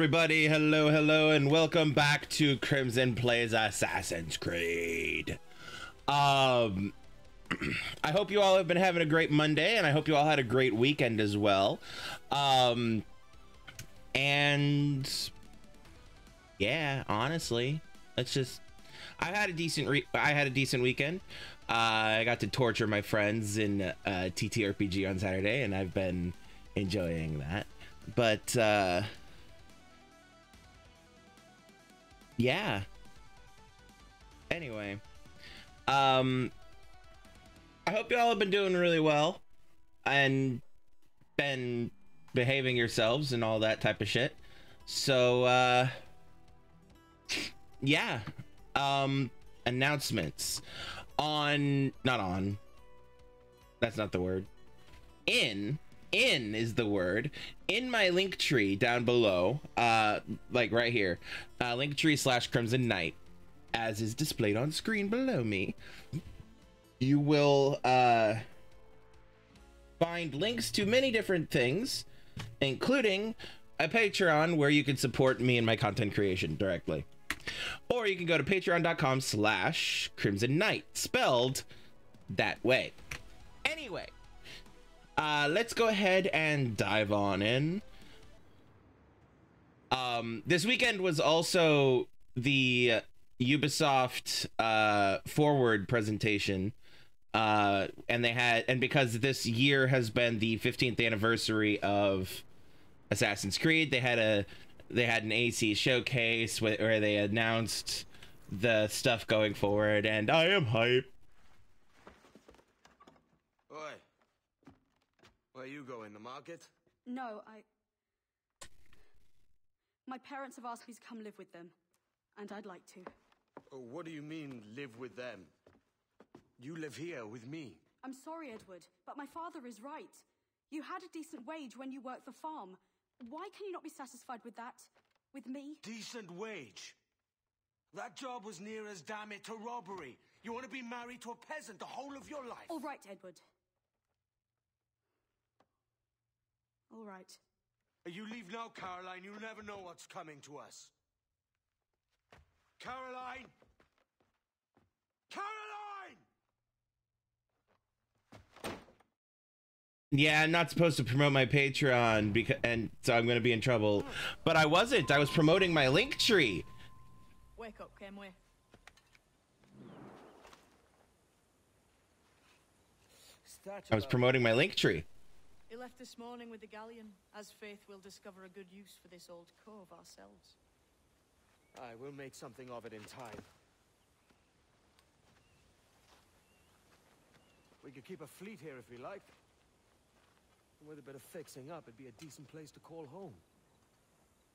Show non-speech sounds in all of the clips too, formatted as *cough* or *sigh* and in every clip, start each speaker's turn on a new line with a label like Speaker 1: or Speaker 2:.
Speaker 1: everybody. Hello, hello, and welcome back to Krimzon Plays Assassin's Creed. Um, *clears throat* I hope you all have been having a great Monday, and I hope you all had a great weekend as well. Um, and yeah, honestly, let's just. I had a decent. Re- I had a decent weekend. Uh, I got to torture my friends in uh, TTRPG on Saturday, and I've been enjoying that. But uh, yeah. Anyway, um, I hope y'all have been doing really well and been behaving yourselves and all that type of shit. So, uh, yeah. Um, announcements on, not on, that's not the word. In, in is the word. In my link tree down below, uh, like right here, uh, link tree slash krimzon knight, as is displayed on screen below me you will uh, find links to many different things, including a Patreon where you can support me and my content creation directly. Or you can go to patreon.com slash krimzon knight, spelled that way. Anyway, uh, let's go ahead and dive on in. Um, this weekend was also the Ubisoft uh, forward presentation uh, and they had and because this year has been the 15th anniversary of Assassin's Creed, they had a they had an AC showcase where they announced the stuff going forward, and I am hype.
Speaker 2: Where you going? The market?
Speaker 3: No, I. My parents have asked me to come live with them, and I'd like to.
Speaker 2: Oh, what do you mean, live with them? You live here with me.
Speaker 3: I'm sorry, Edward, but my father is right. You had a decent wage when you worked the farm. Why can you not be satisfied with that? With me?
Speaker 2: Decent wage? That job was near as damn it to robbery. You want to be married to a peasant the whole of your life?
Speaker 3: All right, Edward. All right.
Speaker 2: You leave now, Caroline. You'll never know what's coming to us. Caroline! Caroline!
Speaker 1: Yeah, I'm not supposed to promote my Patreon because, and so I'm gonna be in trouble. But I wasn't. I was promoting my link tree.
Speaker 4: Wake up, Kenway.
Speaker 1: I was promoting my link tree.
Speaker 4: Left this morning with the galleon, as faith will discover a good use for this old cove ourselves.
Speaker 2: I will make something of it in time. We could keep a fleet here if we liked. With a bit of fixing up, it'd be a decent place to call home.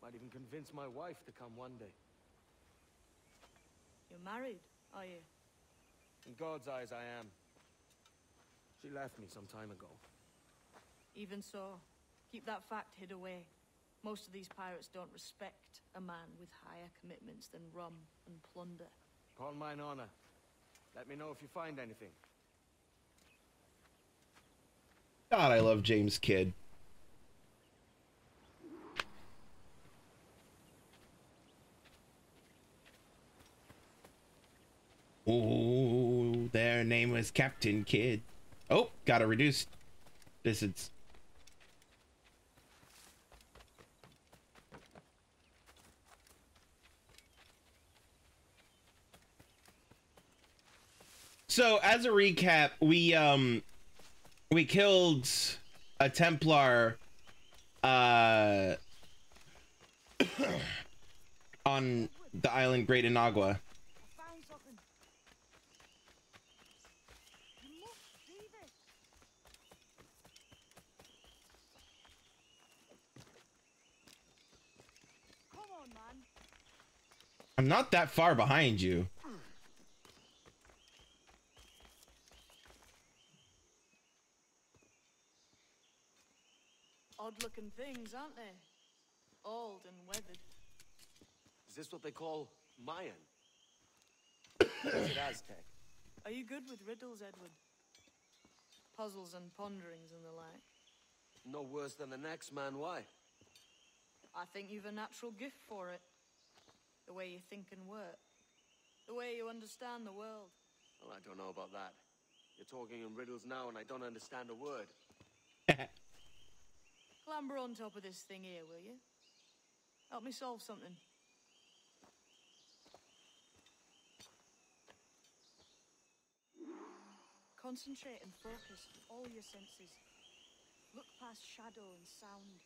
Speaker 2: Might even convince my wife to come one day.
Speaker 4: You're married, are you?
Speaker 2: In God's eyes, I am. She left me some time ago.
Speaker 4: Even so, keep that fact hid away. Most of these pirates don't respect a man with higher commitments than rum and plunder.
Speaker 2: Upon mine honor. Let me know if you find anything.
Speaker 1: God, I love James Kidd. Oh, their name was Captain Kidd. Oh, gotta reduce distance. So, as a recap, we um we killed a Templar uh *coughs* on the island Great Inagua. I'm not that far behind you.
Speaker 4: Odd-looking things, aren't they? Old and weathered.
Speaker 2: Is this what they call Mayan? *coughs* Is it Aztec?
Speaker 4: Are you good with riddles, Edward? Puzzles and ponderings and the like.
Speaker 2: No worse than the next man, why?
Speaker 4: I think you've a natural gift for it. The way you think and work. The way you understand the world.
Speaker 2: Well, I don't know about that. You're talking in riddles now and I don't understand a word.
Speaker 4: Clamber on top of this thing here, will you? Help me solve something. Concentrate and focus all your senses. Look past shadow and sound,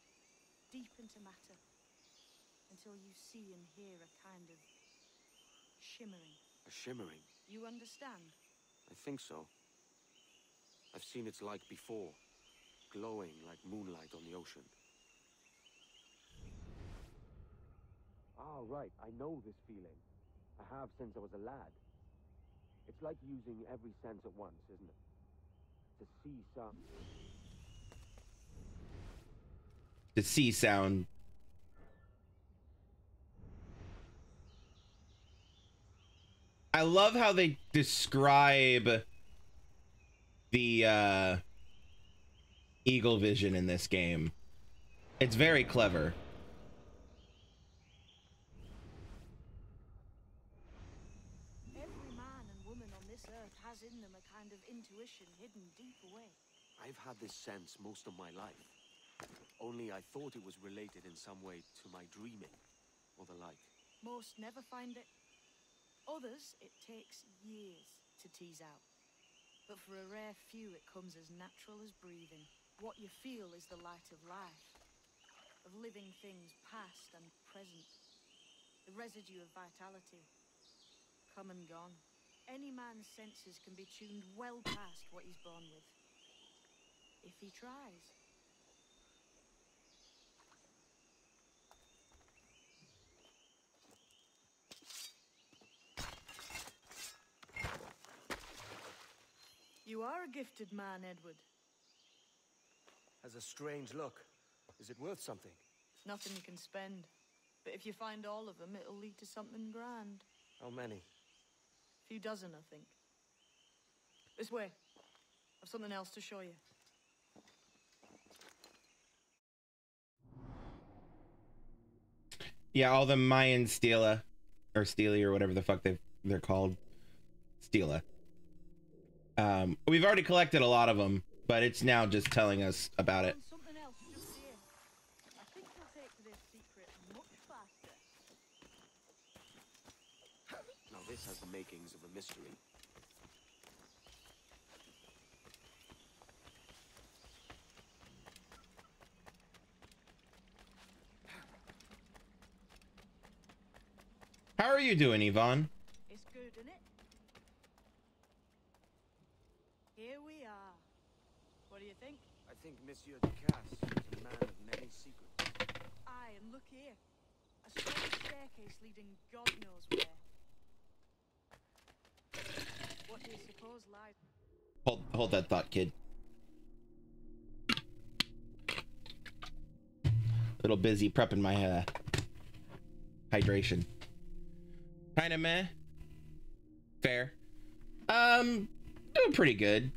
Speaker 4: deep into matter, until you see and hear a kind of shimmering.
Speaker 2: A shimmering?
Speaker 4: You understand?
Speaker 2: I think so. I've seen its like before. Glowing like moonlight on the ocean. Ah, right. I know this feeling. I have since I was a lad. It's like using every sense at once, isn't it? To see some.
Speaker 1: the sea sound. I love how they describe the uh, eagle vision in this game. It's very clever.
Speaker 4: Every man and woman on this earth has in them a kind of intuition hidden deep away.
Speaker 2: I've had this sense most of my life. Only I thought it was related in some way to my dreaming, or the like.
Speaker 4: Most never find it. Others, it takes years to tease out. But for a rare few, it comes as natural as breathing. What you feel is the light of life, of living things past and present. The residue of vitality, come and gone. Any man's senses can be tuned well past what he's born with. If he tries. You are a gifted man, Edward.
Speaker 2: Has a strange look. Is it worth something?
Speaker 4: It's nothing you can spend. But if you find all of them, it'll lead to something grand.
Speaker 2: How many?
Speaker 4: A few dozen, I think. This way. I've something else to show you.
Speaker 1: Yeah, all the Mayan Stela or Steely or whatever the fuck they they're called. Stela. Um, we've already collected a lot of them, but it's now just telling us about it.
Speaker 4: Found something else just here. I think you'll take to this secret much faster.
Speaker 2: Now this has the makings of a mystery.
Speaker 1: How are you doing, Yvonne?
Speaker 4: It's good, isn't it? Here we are. What do you think?
Speaker 2: I think Monsieur Ducasse is a man of many secrets.
Speaker 4: Aye, and look here. A strange staircase leading God knows where. What do you suppose lies?
Speaker 1: Hold hold that thought, kid. A Little busy prepping my uh, hydration. Kind of meh. Fair. Um, doing pretty good.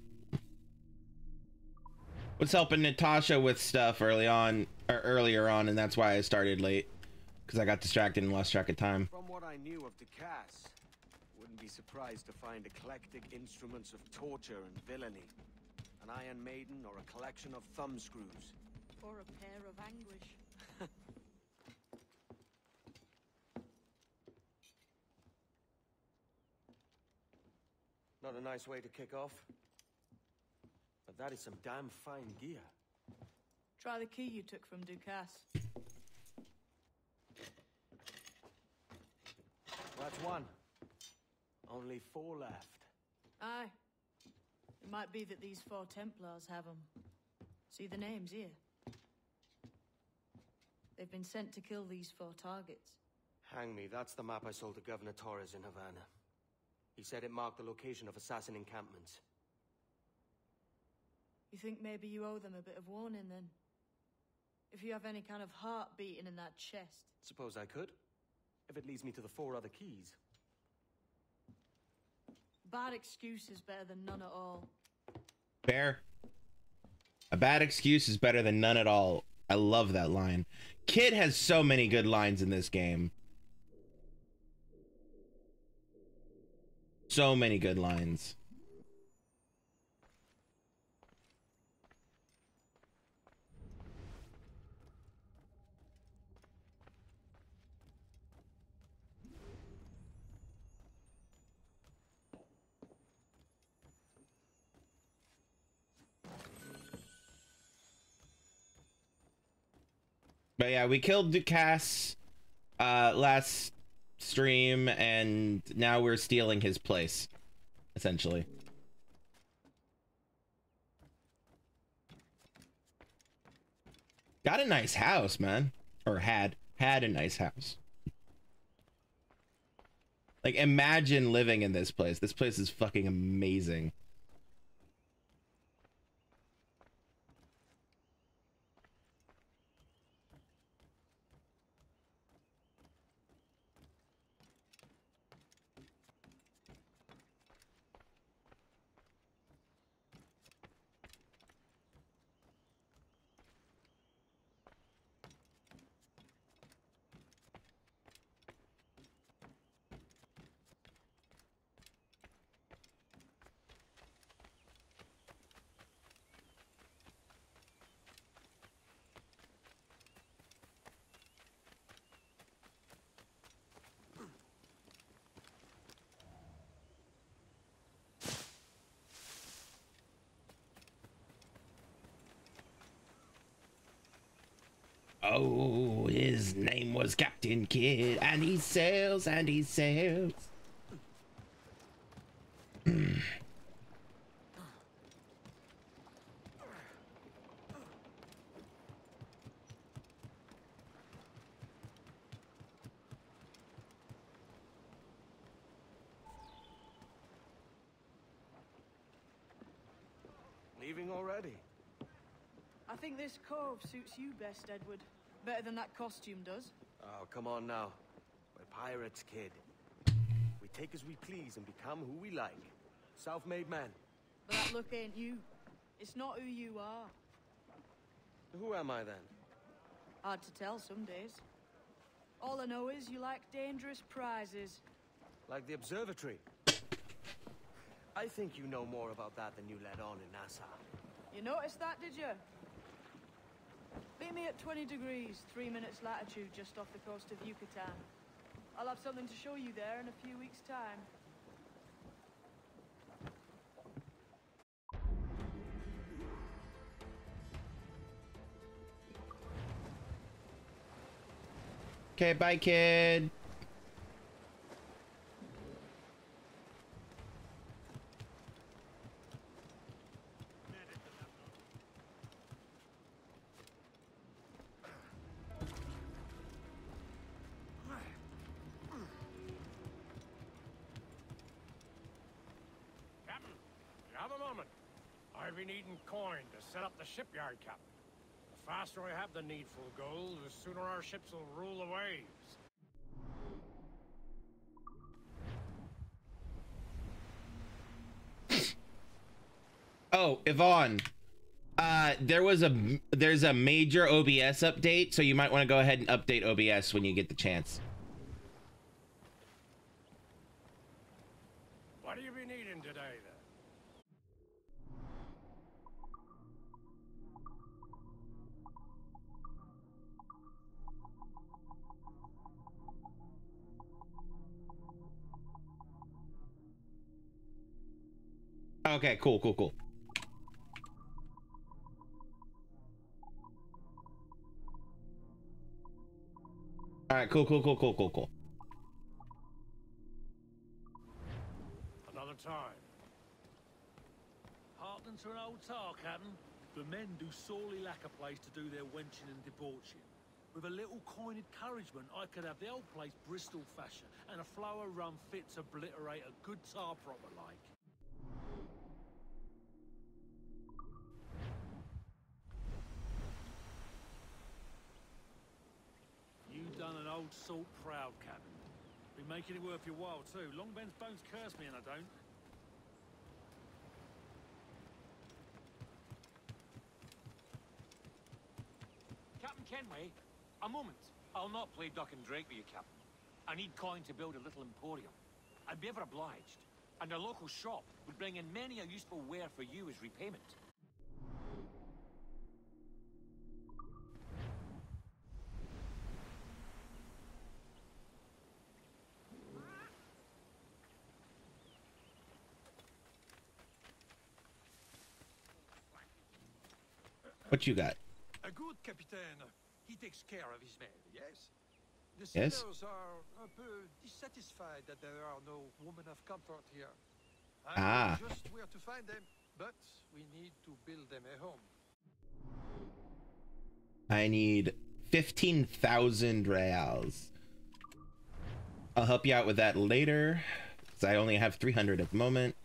Speaker 1: Was helping Natasha with stuff early on or earlier on, and that's why I started late because I got distracted and lost track of time.
Speaker 2: From what I knew of Ducasse, wouldn't be surprised to find eclectic instruments of torture and villainy. An Iron Maiden or a collection of thumb screws.
Speaker 4: Or a pear of anguish. *laughs*
Speaker 2: Not a nice way to kick off. But that is some damn fine gear.
Speaker 4: Try the key you took from Ducasse.
Speaker 2: That's one. Only four left.
Speaker 4: Aye. It might be that these four Templars have them. See the names here? They've been sent to kill these four targets.
Speaker 2: Hang me, that's the map I sold to Governor Torres in Havana. He said it marked the location of assassin encampments.
Speaker 4: You think maybe you owe them a bit of warning then? If you have any kind of heart beating in that chest.
Speaker 2: Suppose I could? If it leads me to the four other keys.
Speaker 4: Bad excuse is better than none at all.
Speaker 1: Fair. A bad excuse is better than none at all. I love that line. Kid has so many good lines in this game. So many good lines. But yeah, we killed Ducasse uh last stream and now we're stealing his place essentially. Got a nice house, man. Or had had a nice house. Like imagine living in this place. This place is fucking amazing. Oh, his name was Captain Kidd, and he sails and he sails. *clears throat*
Speaker 2: Leaving already?
Speaker 4: I think this cove suits you best, Edward. Better than that costume does.
Speaker 2: Oh, come on now. We're pirates, kid. We take as we please and become who we like. Self-made men.
Speaker 4: But that look ain't you. It's not who you are.
Speaker 2: Who am I then?
Speaker 4: Hard to tell some days. All I know is you like dangerous prizes.
Speaker 2: Like the observatory? I think you know more about that than you let on in Nassau.
Speaker 4: You noticed that, did you? Meet me at 20 degrees, three minutes latitude just off the coast of Yucatan. I'll have something to show you there in a few weeks' time.
Speaker 1: Okay, bye, kid.
Speaker 5: Set up the shipyard, Captain. The faster I have the needful gold, the sooner our ships will rule the waves. *clears throat*
Speaker 1: Oh, Yvonne. Uh, there was a there's a major OBS update, so you might want to go ahead and update OBS when you get the chance. Okay, cool, cool, cool. All right, cool, cool, cool, cool, cool, cool.
Speaker 5: Another time.
Speaker 6: Hearkening to an old tar, Captain. The men do sorely lack a place to do their wenching and debauching. With a little coin encouragement, I could have the old place Bristol fashion and a flow run fit to obliterate a good tar proper like. done an old salt proud, Captain. Be making it worth your while, too. Long Ben's bones curse me and I don't.
Speaker 7: Captain Kenway, a moment. I'll not play duck and drake with you, Captain. I need coin to build a little emporium. I'd be ever obliged. And a local shop would bring in many a useful ware for you as repayment.
Speaker 1: What you got?
Speaker 8: A good captain. He takes care of his men, yes? The
Speaker 1: Yes.
Speaker 8: sailors are a peu dissatisfied that there are no women of comfort here. I
Speaker 1: Ah.
Speaker 8: know just where to find them, but we need to build them a home.
Speaker 1: I need 15,000 reals. I'll help you out with that later, because I only have 300 at the moment.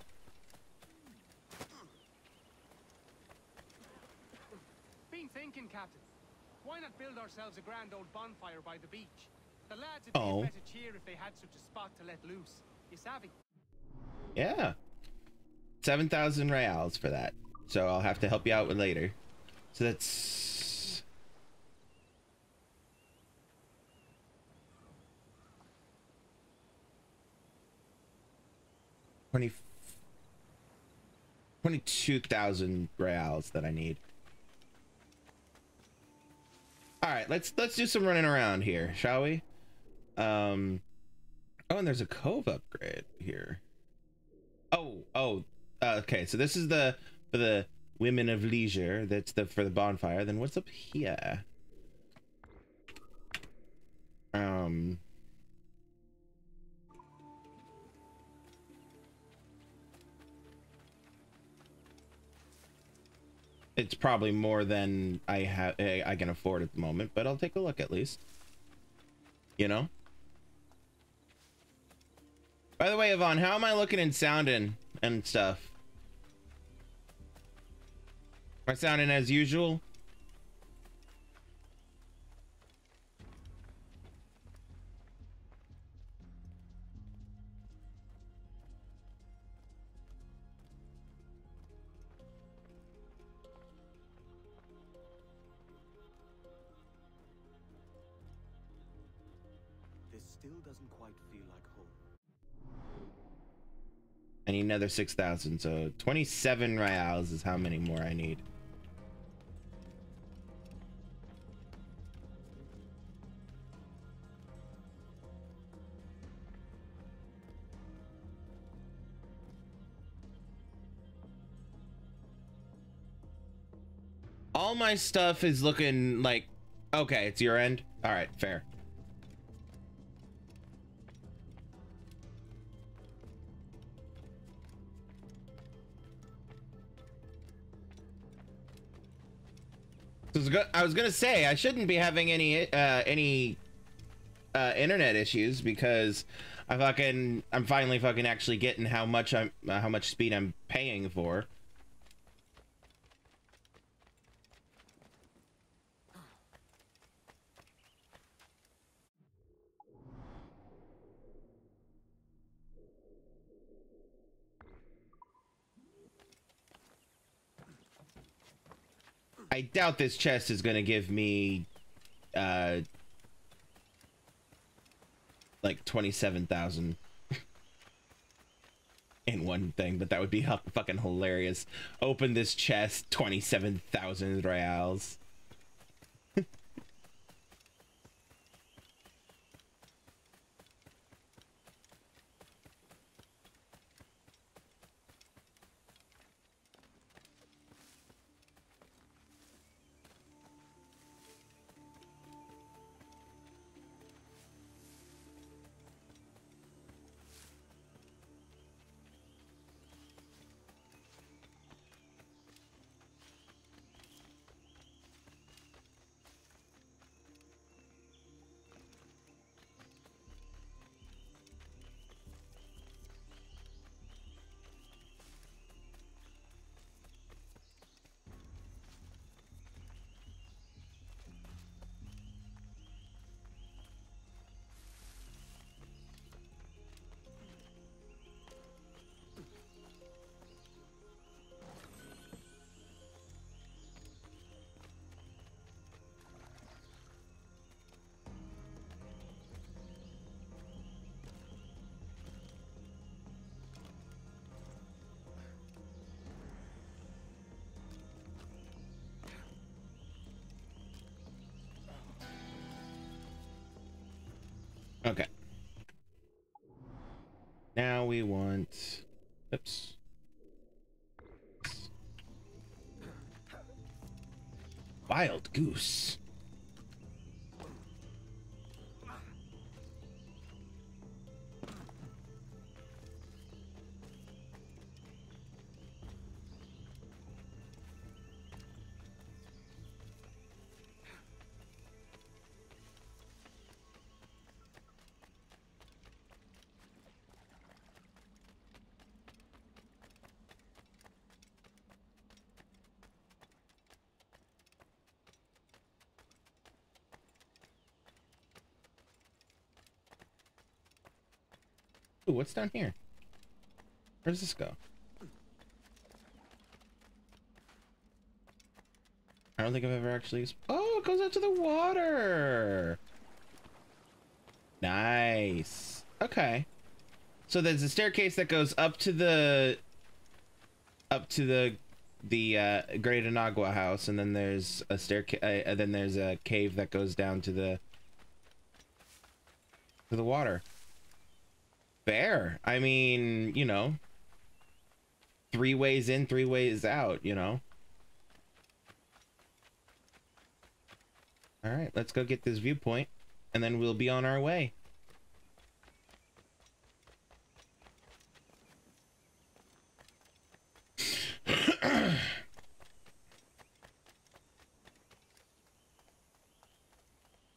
Speaker 9: Been thinking, Captain. Why not build ourselves a grand old bonfire by the beach? The lads would
Speaker 1: Oh.
Speaker 9: be better cheer if they had such a spot to let loose. You savvy?
Speaker 1: Yeah. 7,000 reals for that. So I'll have to help you out with later. So that's... Twenty, twenty-two thousand reals that I need. All right, let's let's do some running around here, shall we? Um. Oh, and there's a cove upgrade here. Oh, oh, uh, okay. So this is the for the women of leisure. That's the for the bonfire. Then what's up here? Um. It's probably more than I have I can afford at the moment, but I'll take a look at least. You know. By the way, Yvonne, how am I looking and sounding and stuff? Am I sounding as usual? Need another 6,000, so 27 reals is how many more I need. All my stuff is looking like, okay, it's your end. All right, fair. I was, gonna say I shouldn't be having any uh, any uh, internet issues because I fucking I'm finally fucking actually getting how much I'm uh, how much speed I'm paying for. I doubt this chest is gonna give me uh like 27,000 *laughs* in one thing, but that would be *laughs* fucking hilarious. Open this chest, 27,000 reals. Okay. Now we want. Oops. Wild goose. What's down here? Where does this go? I don't think I've ever actually. Oh, it goes out to the water. Nice. Okay. So there's a staircase that goes up to the up to the the uh, Great Inagua house, and then there's a staircase. Uh, then there's a cave that goes down to the to the water. Fair. I mean, you know, three ways in, three ways out. You know. All right, let's go get this viewpoint, and then we'll be on our way. *clears throat*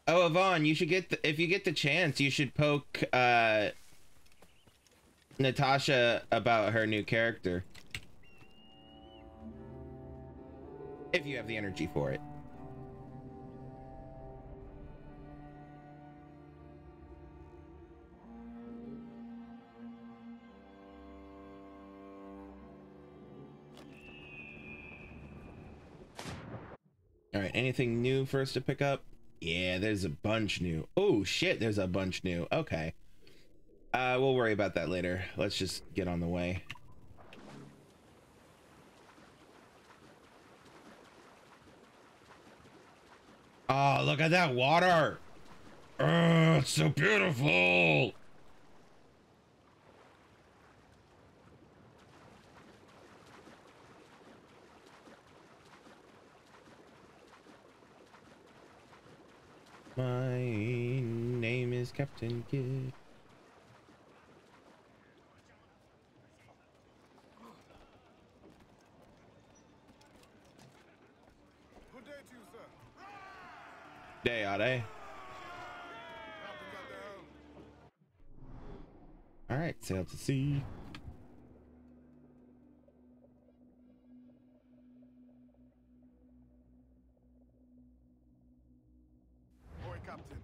Speaker 1: oh, Yvonne, you should get the, if you get the chance, you should poke uh, Natasha about her new character. If you have the energy for it. All right, anything new for us to pick up? Yeah, there's a bunch new. Oh shit, there's a bunch new. Okay. Uh, we'll worry about that later. Let's just get on the way. Oh, look at that water. Oh, it's so beautiful. My name is Captain Kidd.
Speaker 10: Good day to you, sir.
Speaker 1: Day are they?
Speaker 10: Captain's at the helm.
Speaker 1: All right, sail to sea.
Speaker 10: Boy, Captain.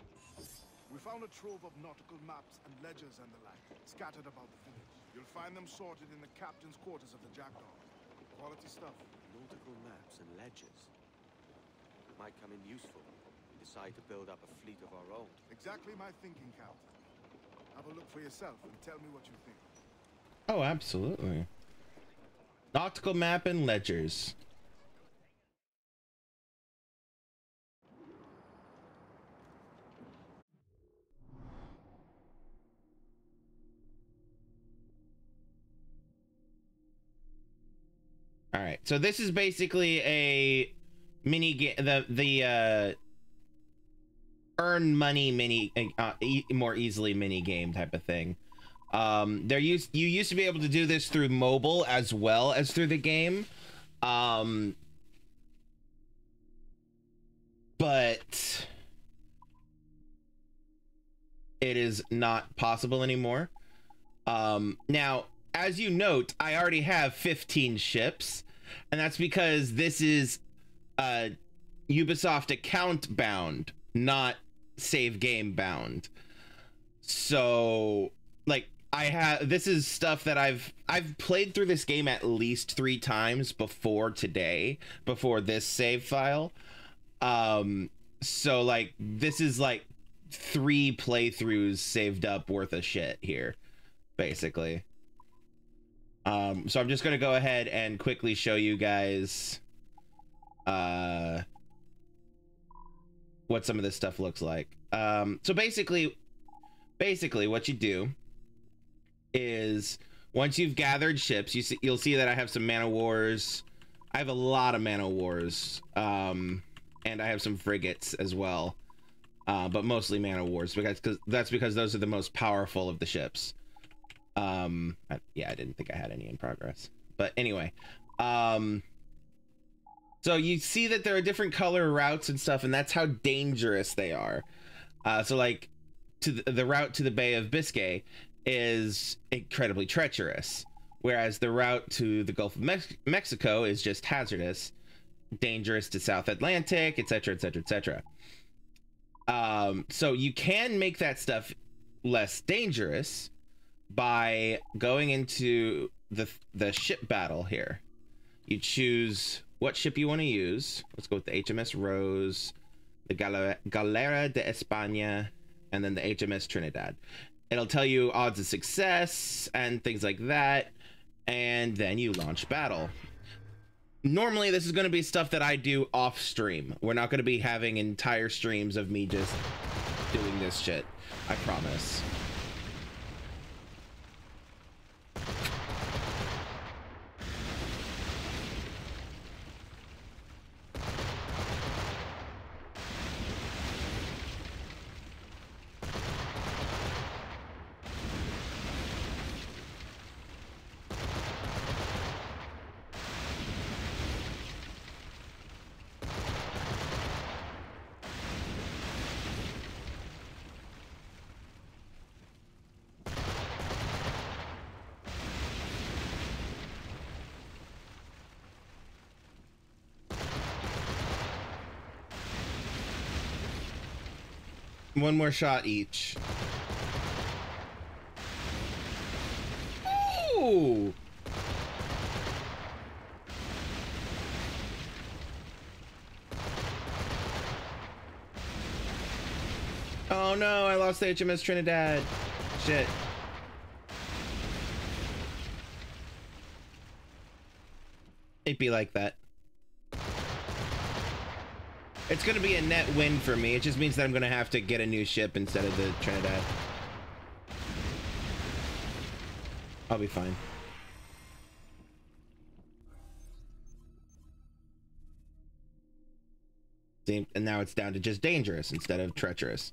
Speaker 10: We found a trove of nautical maps and ledgers and the like, scattered about the village. You'll find them sorted in the captain's quarters of the Jackdaw. Quality stuff.
Speaker 2: Nautical maps and ledgers. Might come in useful. We decide to build up a fleet of our own.
Speaker 10: Exactly my thinking, Captain. Have a look for yourself and tell me what you think.
Speaker 1: Oh, absolutely. Nautical map and ledgers. All right. So this is basically a mini game the the uh earn money mini uh, e more easily mini game type of thing. Um, there used you used to be able to do this through mobile as well as through the game, um, but it is not possible anymore. Um, now, as you note, I already have 15 ships, and that's because this is uh, Ubisoft account bound, not save game bound. So, like, I have this is stuff that I've I've played through this game at least three times before today, before this save file. Um, so like this is like three playthroughs saved up worth of shit here, basically. Um, so I'm just gonna go ahead and quickly show you guys uh what some of this stuff looks like. Um, so basically basically what you do is once you've gathered ships, you see, you'll see that I have some Man of Wars. I have a lot of Man of Wars, um, and I have some frigates as well, uh, but mostly Man of Wars because cause that's because those are the most powerful of the ships. Um, I, yeah, I didn't think I had any in progress, but anyway, um, so you see that there are different color routes and stuff, and that's how dangerous they are. Uh, so like to the, the route to the Bay of Biscay is incredibly treacherous, whereas the route to the Gulf of Mex- Mexico is just hazardous, dangerous to South Atlantic, etc., etc., etc. Um, so you can make that stuff less dangerous by going into the the ship battle here. You choose what ship you want to use. Let's go with the HMS Rose, the Gal- Galera de España, and then the HMS Trinidad. It'll tell you odds of success and things like that, and then you launch battle. Normally, this is going to be stuff that I do off stream. We're not going to be having entire streams of me just doing this shit. I promise. One more shot each. Ooh! Oh no, I lost the HMS Trinidad. Shit. It'd be like that. It's gonna be a net win for me. It just means that I'm gonna have to get a new ship instead of the Trinidad. I'll be fine. And now it's down to just dangerous instead of treacherous.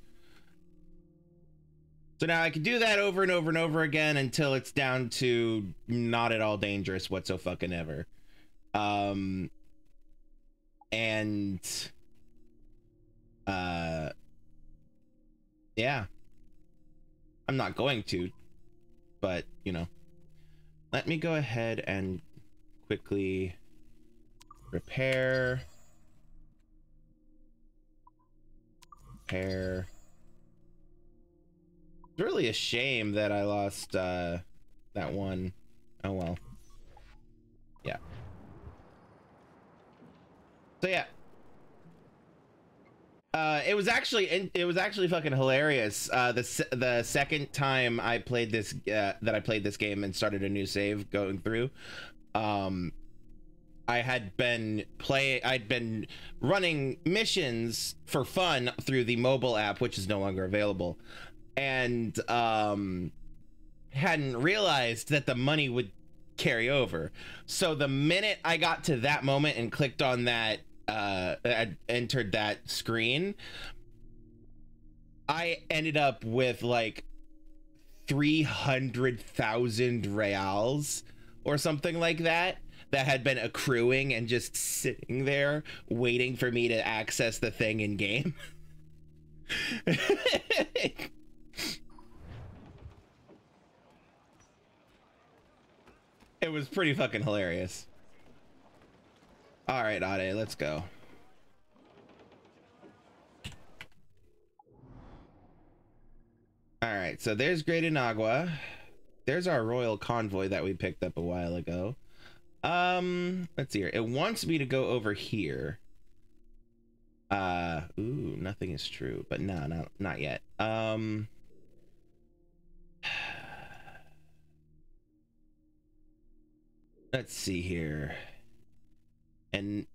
Speaker 1: So now I can do that over and over and over again until it's down to not at all dangerous whatsoever. Um, and uh yeah. I'm not going to but you know. Let me go ahead and quickly repair. Repair. It's really a shame that i lost uh that one. Oh well. Yeah. So yeah uh, it was actually it was actually fucking hilarious. Uh, the the second time I played this uh, that I played this game and started a new save going through, um, I had been play I'd been running missions for fun through the mobile app, which is no longer available, and um, hadn't realized that the money would carry over. So the minute I got to that moment and clicked on that uh had entered that screen. I ended up with like 300,000 reals or something like that that had been accruing and just sitting there waiting for me to access the thing in game. *laughs* It was pretty fucking hilarious all right, Ade, let's go. All right, so there's Great Inagua. There's our royal convoy that we picked up a while ago. Um, let's see here. It wants me to go over here. Uh, ooh, nothing is true, but no, not not yet. Um, *sighs* let's see here and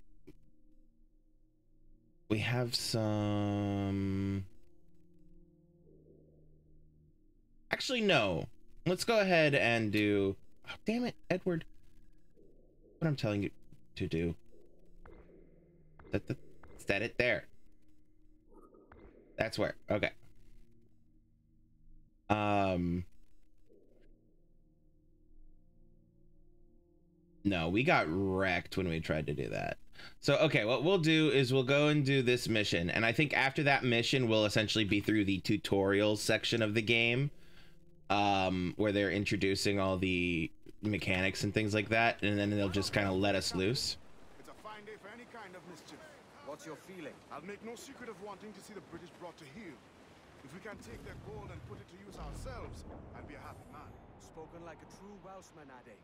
Speaker 1: we have some Actually, no. Let's go ahead and do. Oh, damn it, Edward. What I'm telling you to do. Set, the, set it there. That's where. Okay. Um. No, we got wrecked when we tried to do that. So, okay, what we'll do is we'll go and do this mission. And I think after that mission, we'll essentially be through the tutorial section of the game um, where they're introducing all the mechanics and things like that. And then they'll just kind of let us loose.
Speaker 10: It's a fine day for any kind of mischief.
Speaker 2: What's your feeling?
Speaker 10: I'll make no secret of wanting to see the British brought to heel. If we can take their gold and put it to use ourselves, I'll be a happy man.
Speaker 2: Spoken like a true Welshman, Ade.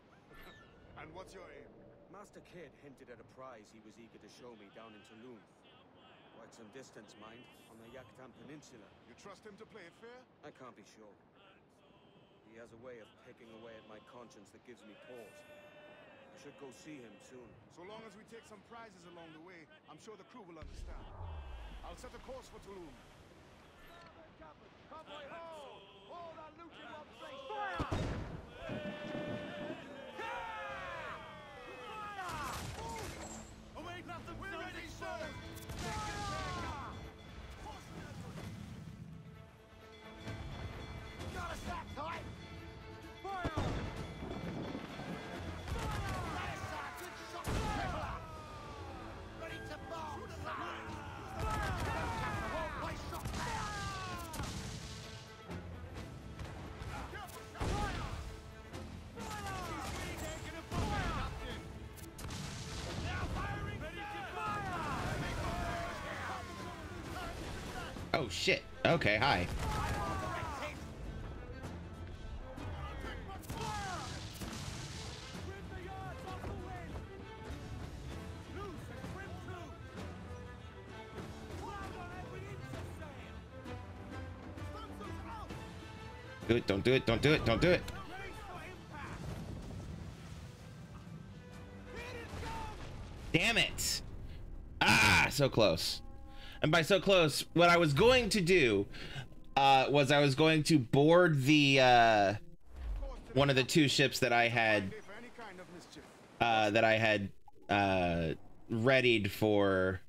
Speaker 10: And what's your aim?
Speaker 2: Master Kidd hinted at a prize he was eager to show me down in Tulum. Quite some distance, mind, on the Yucatán Peninsula.
Speaker 10: You trust him to play it fair?
Speaker 2: I can't be sure. He has a way of picking away at my conscience that gives me pause. I should go see him soon.
Speaker 10: So long as we take some prizes along the way, I'm sure the crew will understand. I'll set a course for Tulum.
Speaker 2: Convoy, hold!
Speaker 1: Oh, shit. Okay, hi. Do it, don't do it, don't do it, don't do it. Damn it. Ah, so close. And by so close, what I was going to do uh, was I was going to board the uh, one of the two ships that I had uh, that I had uh, readied for,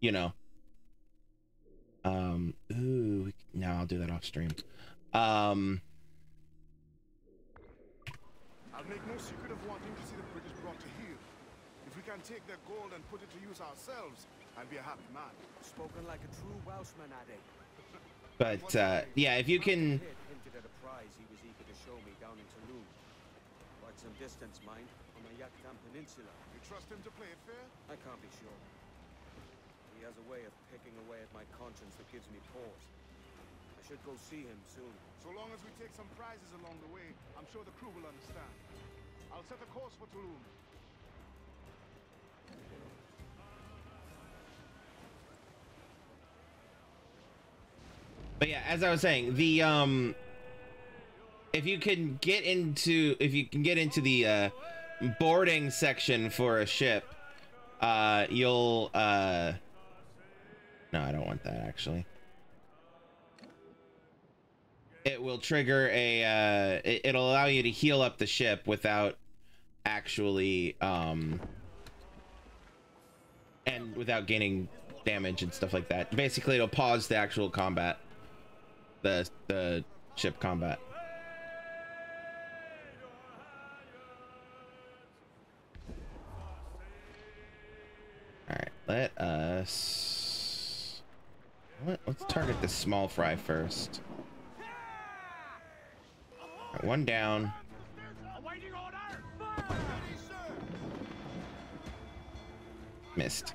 Speaker 1: you know. Um. Ooh. No, I'll do that off stream. Um.
Speaker 10: I'll make no secret of wanting to see the British brought to heel. If we can take their gold and put it to use ourselves, I'll be a happy man.
Speaker 2: Spoken like a true Welshman, Ade. *laughs*
Speaker 1: But uh, yeah, if you can.
Speaker 2: Kidd hinted at a prize he was eager to show me down in Tulum. Quite some distance, mind, on the Yucatán Peninsula.
Speaker 10: You trust him to play it fair?
Speaker 2: I can't be sure. He has a way of picking away at my conscience that gives me pause. I should go see him soon.
Speaker 10: So long as we take some prizes along the way, I'm sure the crew will understand. I'll set a course for Tulum.
Speaker 1: But yeah, as I was saying, the um, if you can get into if you can get into the uh, boarding section for a ship, uh, you'll uh, no, I don't want that actually. It will trigger a uh, it, it'll allow you to heal up the ship without actually um and without gaining damage and stuff like that. Basically, it'll pause the actual combat, the the ship combat. All right, let us. What? Let's target the small fry first. Right, one down. Missed.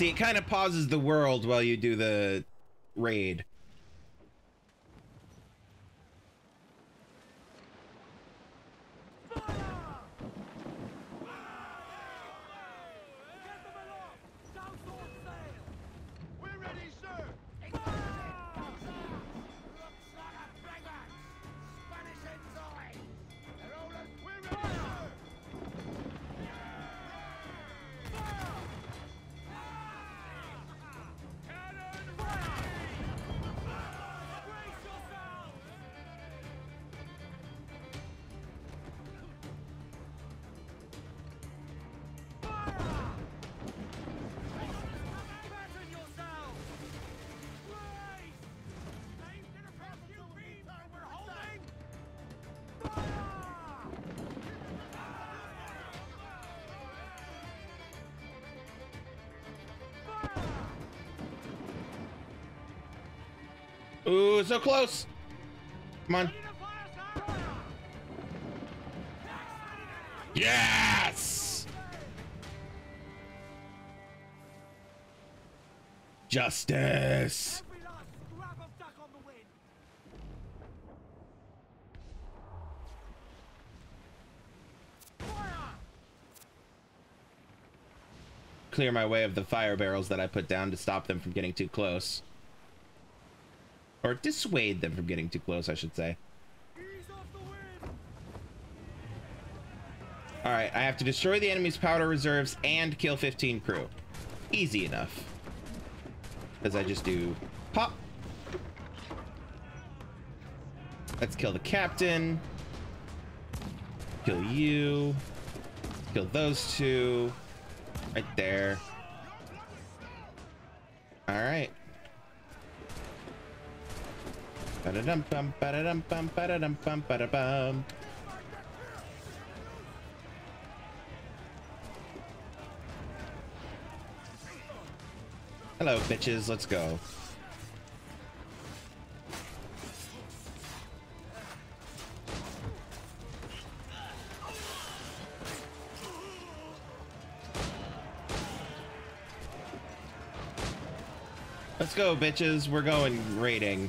Speaker 1: See, it kind of pauses the world while you do the raid. Ooh, so close. Come on. Yes! Justice! Clear my way of the fire barrels that I put down to stop them from getting too close. Or dissuade them from getting too close, I should say. Alright, I have to destroy the enemy's powder reserves and kill 15 crew. Easy enough. Because I just do pop. Let's kill the captain. Kill you. Kill those two. Right there. Alright. Hello, bitches. Let's go. Let's go, bitches. We're going raiding.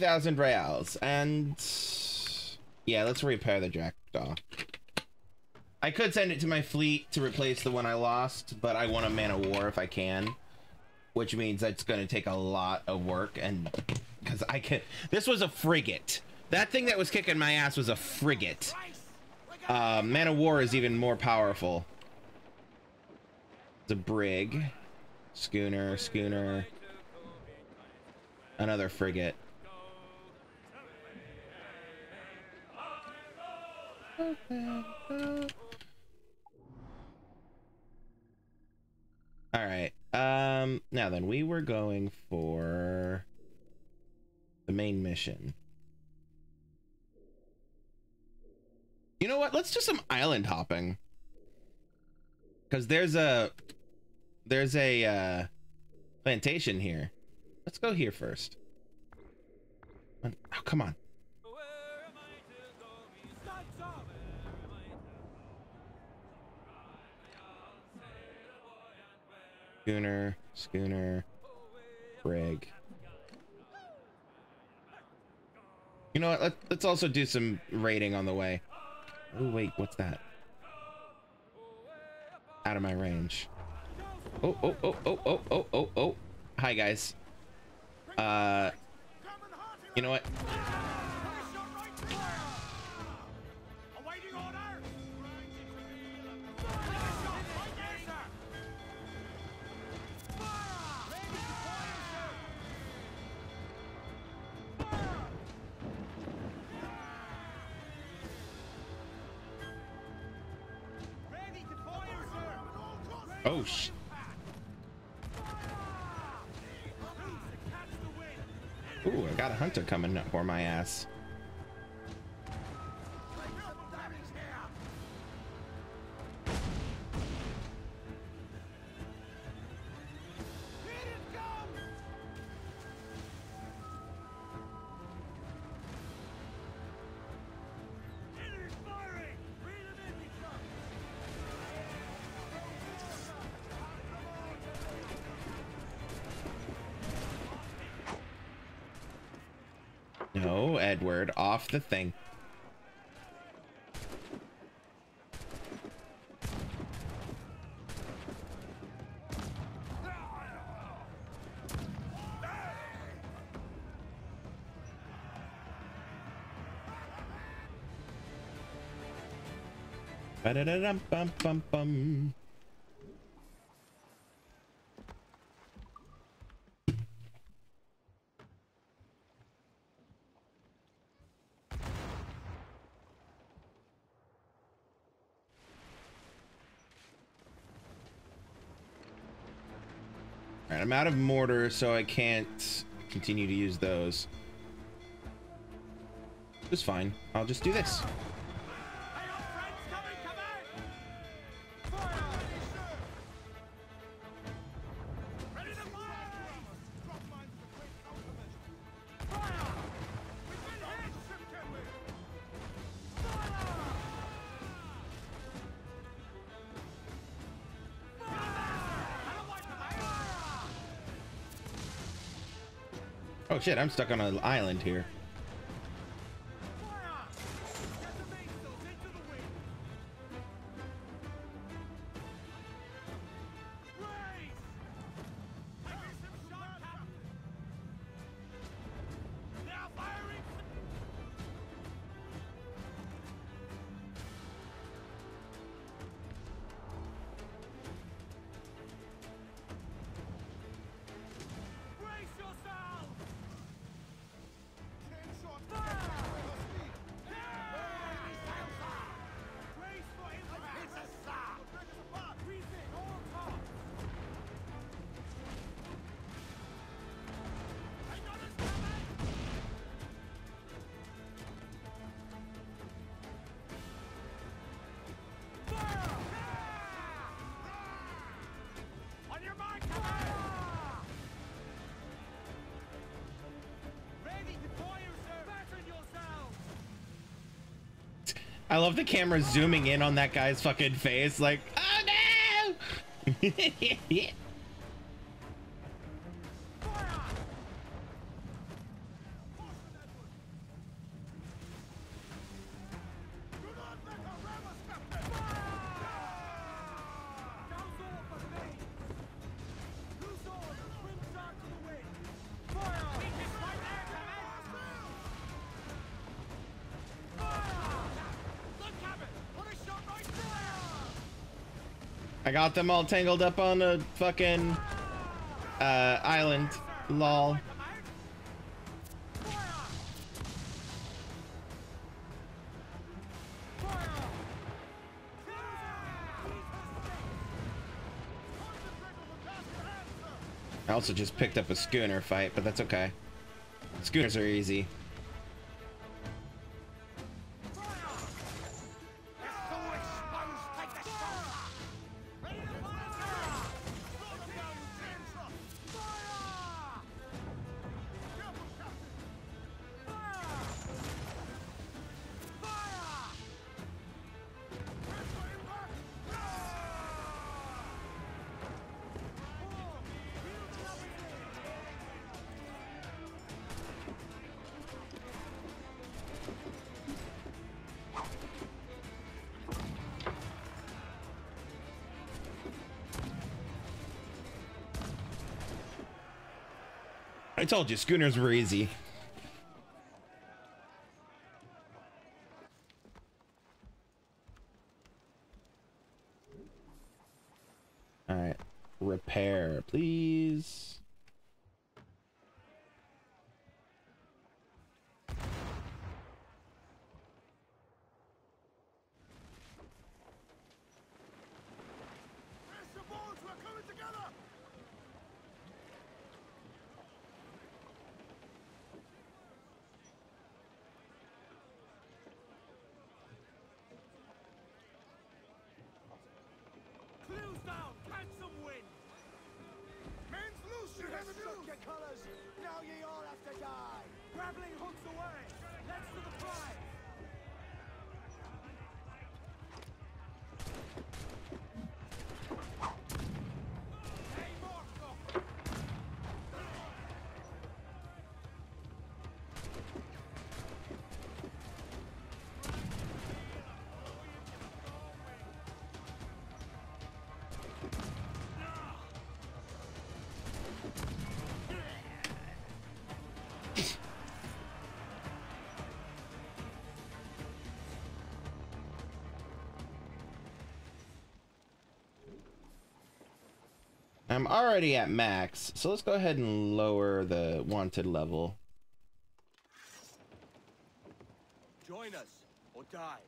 Speaker 1: Three thousand reals, and yeah, let's repair the jackdaw. I could send it to my fleet to replace the one I lost, but I want a man of war if I can, which means that's going to take a lot of work. And because I can, this was a frigate. That thing that was kicking my ass was a frigate. Uh, man of war is even more powerful. It's a brig, schooner, schooner, another frigate. All right. Um, now then, we were going for the main mission. You know what? Let's do some island hopping. Cause there's a there's a uh, plantation here. Let's go here first. Oh, come on. Schooner, schooner, brig. You know what? Let, let's also do some raiding on the way. Oh, wait, what's that? out of my range. Oh, oh, oh, oh, oh, oh, oh, oh. Hi, guys. Uh, you know what? Hunter coming for my ass. No, Edward, off the thing. Ba-da-da-dum-bum-bum-bum. Out of mortar, so I can't continue to use those. It's fine. I'll just do this. Shit, I'm stuck on an island here. I love the camera zooming in on that guy's fucking face, like, oh no! *laughs* I got them all tangled up on a fucking uh, island. Lol. I also just picked up a schooner fight, but that's okay. Schooners are easy. Told you, schooners were easy. I'm already at max, so let's go ahead and lower the wanted level.
Speaker 8: Join us, or die.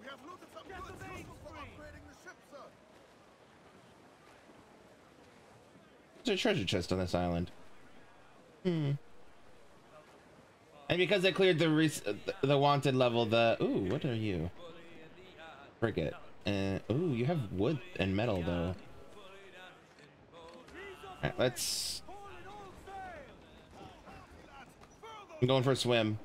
Speaker 10: We have looted some goods for upgrading the ship, sir.
Speaker 1: There's a treasure chest on this island. Hmm. And because I cleared the rec- the- wanted level, the ooh, what are you? Frigate. Uh, ooh, you have wood and metal though. Alright, let's. I'm going for a swim.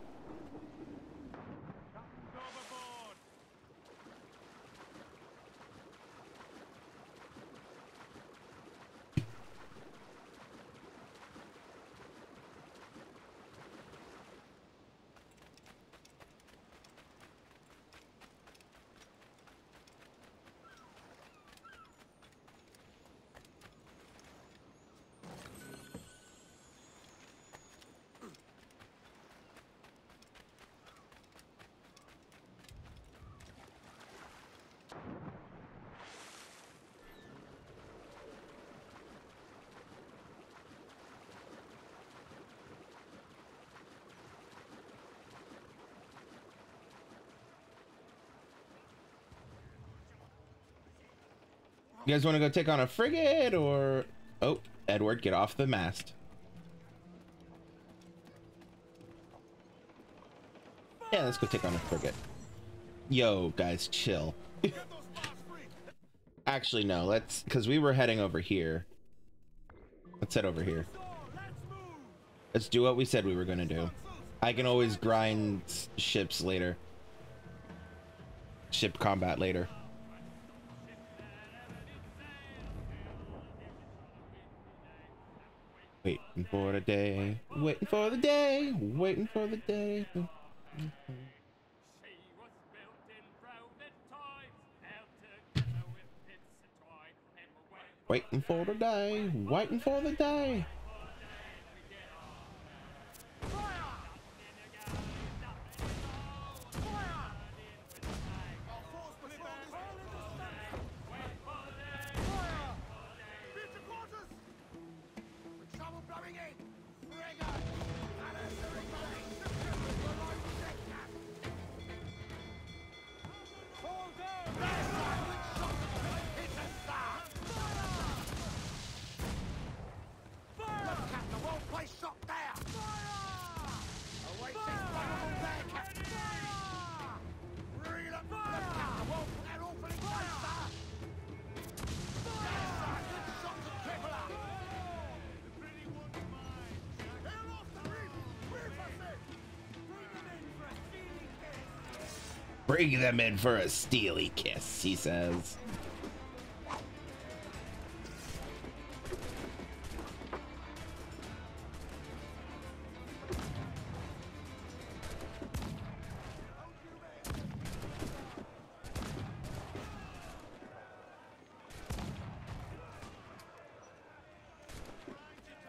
Speaker 1: You guys want to go take on a frigate or? Oh, Edward, get off the mast. Yeah, let's go take on a frigate. Yo, guys, chill. *laughs* Actually, no. Let's because we were heading over here. Let's head over here. Let's do what we said we were gonna do. I can always grind ships later. Ship combat later. Waiting for the day, waiting for the day, waiting for the day. Waiting for the day, waiting for the day. Bring them in for a steely kiss, he says.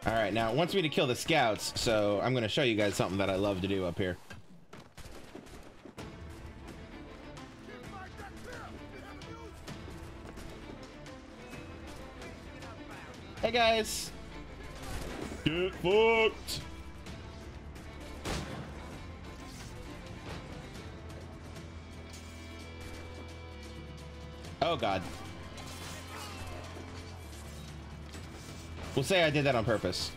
Speaker 1: All right, now it wants me to kill the scouts, so I'm going to show you guys something that I love to do up here. Guys! Get fucked! Oh god. We'll say I did that on purpose.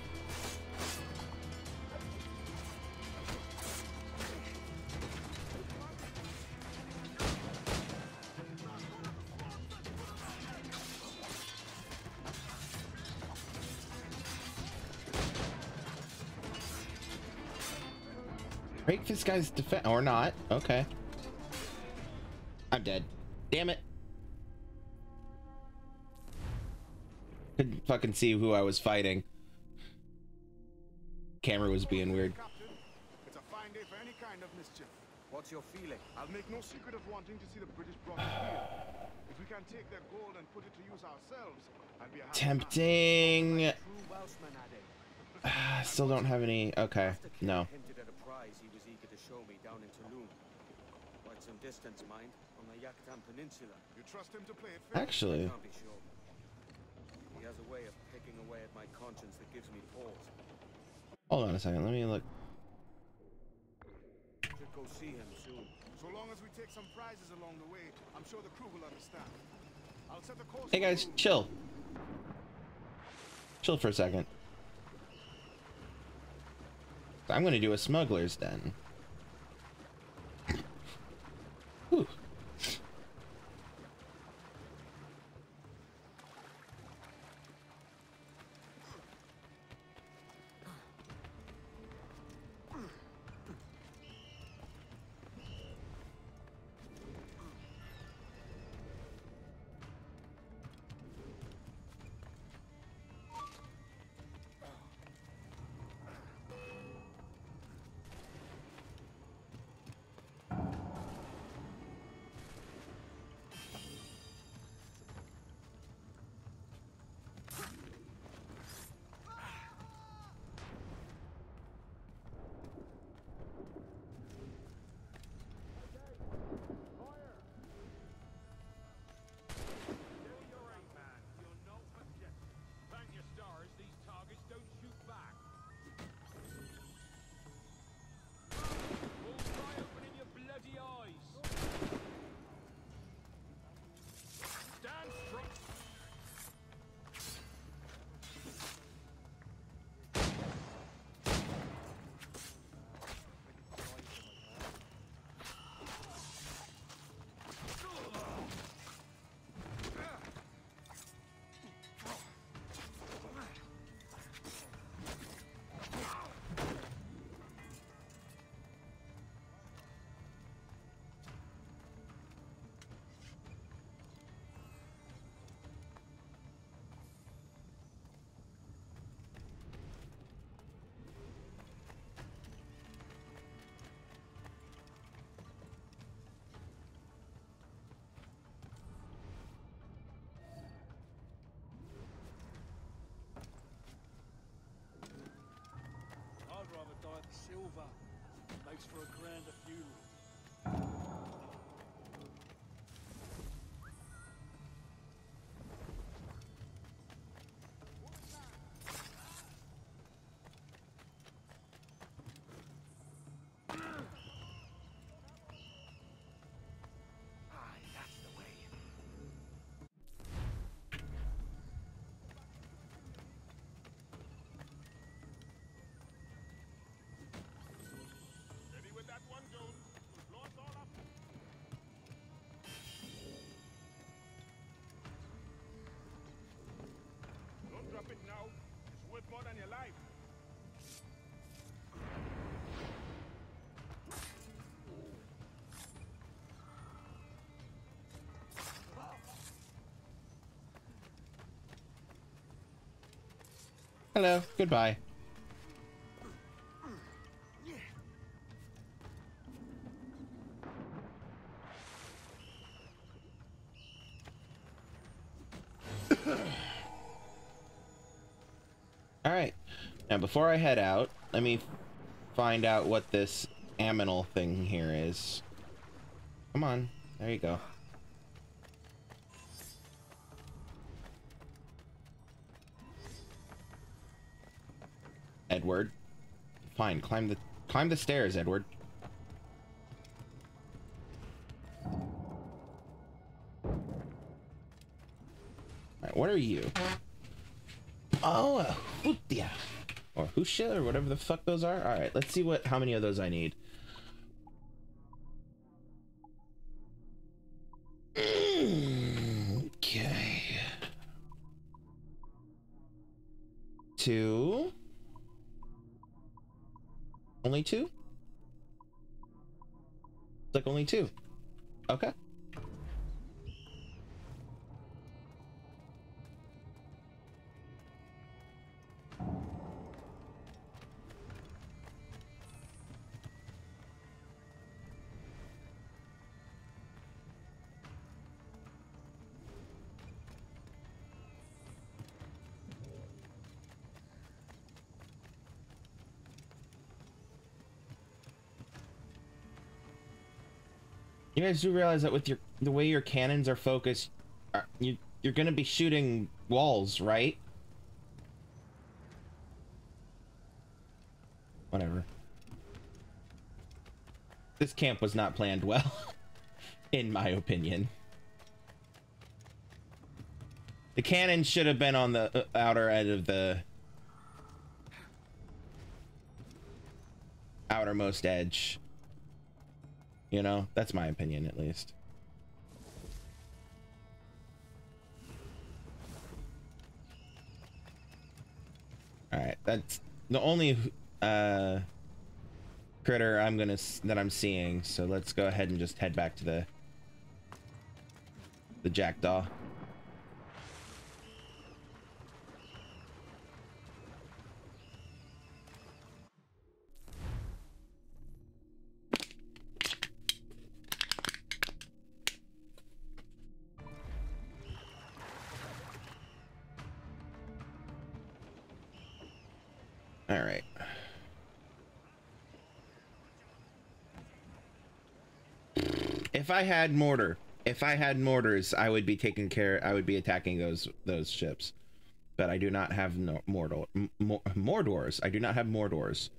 Speaker 1: Guy's defense or not. Okay. I'm dead. Damn it. Couldn't fucking see who I was fighting. Camera was being weird.
Speaker 10: It's a fine day for any kind of mischief.
Speaker 2: What's your feeling?
Speaker 10: I'll make no secret of wanting to see the British brought to. *sighs* If we can take their gold and put it to use ourselves, I'll be a happy.
Speaker 1: Tempting.
Speaker 2: It. *sighs*
Speaker 1: Still don't have any. Okay. No.
Speaker 2: distance, mind?
Speaker 1: Actually.
Speaker 2: He has a way of picking away at my conscience that gives me pause.
Speaker 1: Hold on a second. Let me look.
Speaker 2: Should go see him soon.
Speaker 10: So long as we take some prizes along the way, I'm sure the crew will understand. I'll set the course
Speaker 1: Hey guys, chill. Chill for a second. I'm gonna do a smuggler's den.
Speaker 6: Makes for a grander
Speaker 1: Hello. Goodbye. All right. Now, before I head out, let me find out what this aminal thing here is. Come on. There you go. Climb the climb the stairs, Edward. Alright, what are you? Oh, a Hutia. Or Husha, or whatever the fuck those are. Alright, let's see what how many of those I need. Only two? It's like only two. Okay. You guys do realize that with your the way your cannons are focused, you you're gonna be shooting walls, right? Whatever. This camp was not planned well, *laughs* in my opinion. The cannon should have been on the uh, outer end of the outermost edge. You know, that's my opinion at least. All right, that's the only uh critter I'm gonna that I'm seeing. So let's go ahead and just head back to the the jackdaw. I had mortar, if I had mortars, I would be taking care. I would be attacking those those ships, but I do not have no mortar. M- Mor- Mordors. I do not have Mordors.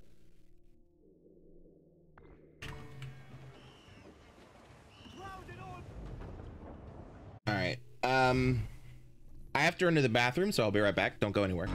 Speaker 1: All right. Um, I have to run to the bathroom, so I'll be right back. Don't go anywhere.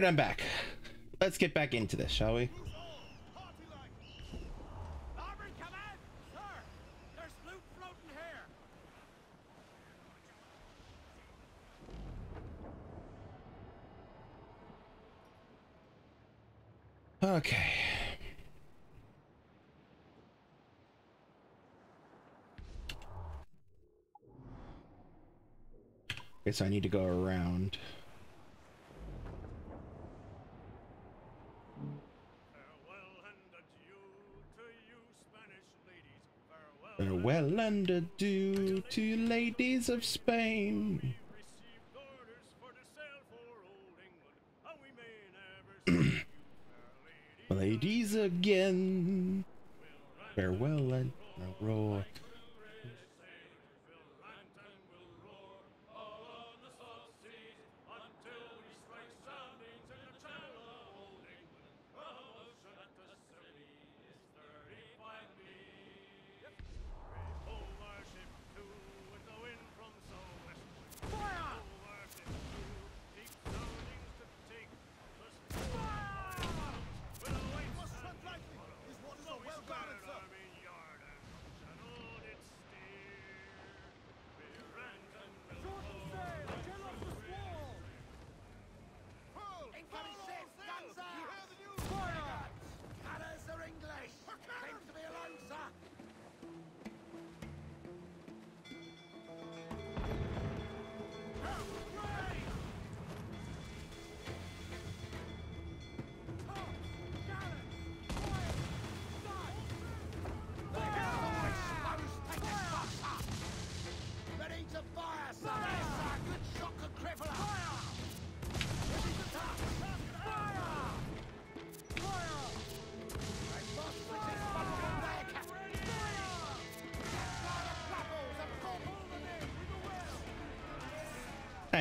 Speaker 1: Right, I'm back. Let's get back into this, shall we?
Speaker 5: Okay.
Speaker 1: Okay. Guess I need to go around. Of Spain. *clears throat* ladies again. Farewell and roar.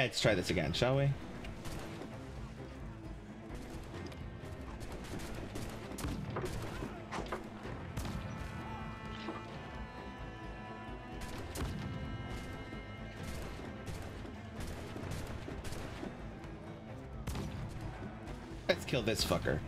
Speaker 1: Let's try this again, shall we? Let's kill this fucker.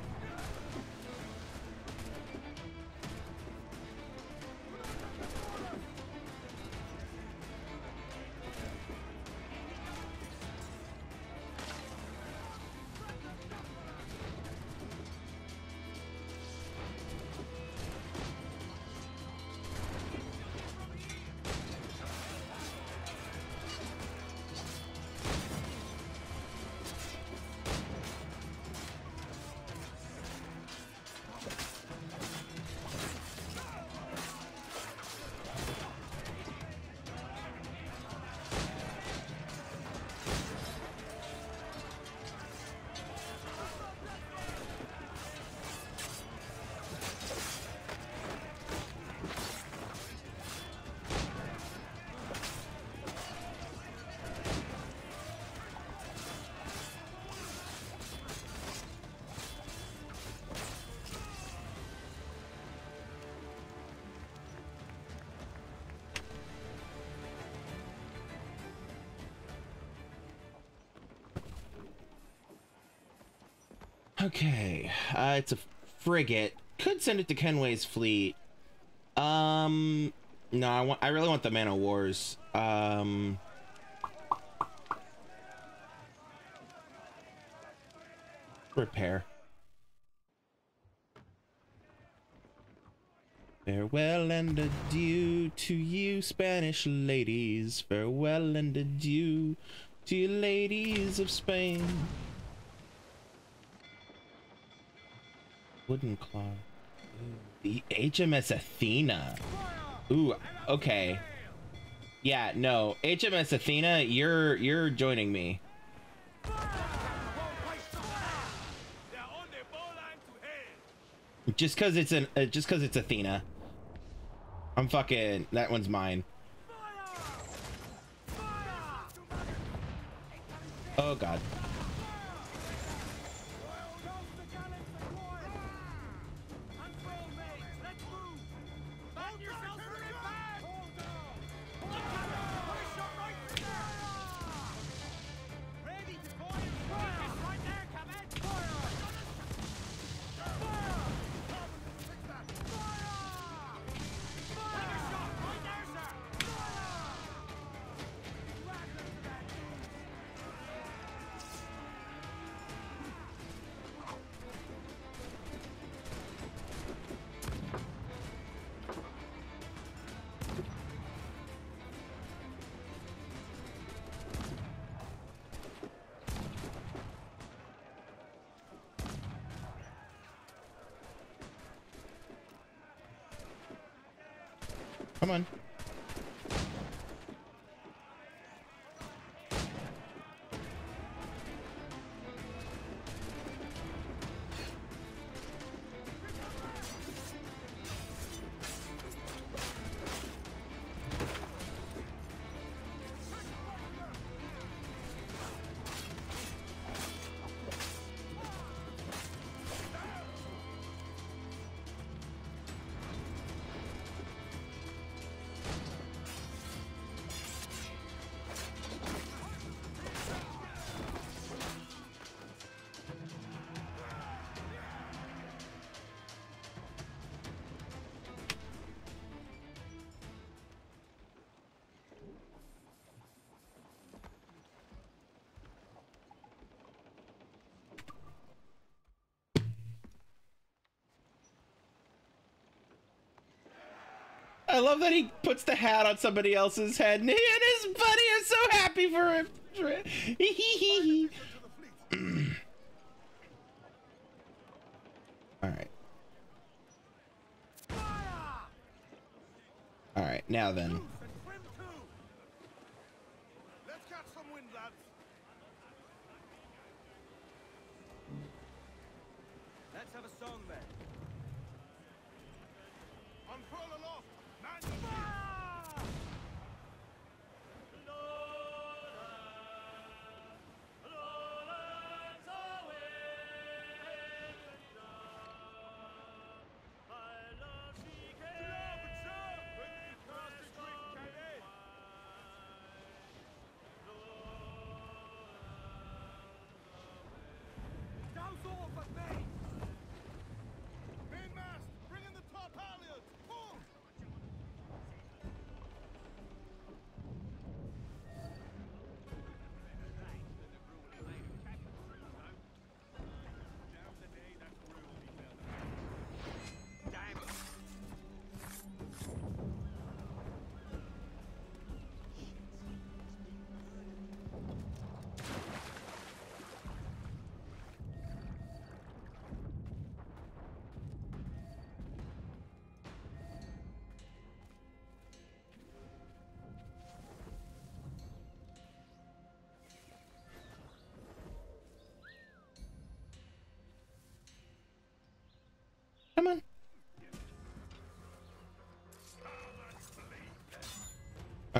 Speaker 1: Okay, uh, it's a frigate. Could send it to Kenway's fleet. Um, no, I want. I really want the Man of Wars. Um, repair. Farewell and adieu to you, Spanish ladies. Farewell and adieu to you, ladies of Spain. Claw. The HMS Athena. Ooh, okay. Yeah, no. HMS Athena, you're you're joining me. Just cuz it's an uh, just cuz it's Athena. I'm fucking that one's mine. Oh god. Love that he puts the hat on somebody else's head and he and his buddy are so happy for him. *laughs* All right. All right, now then.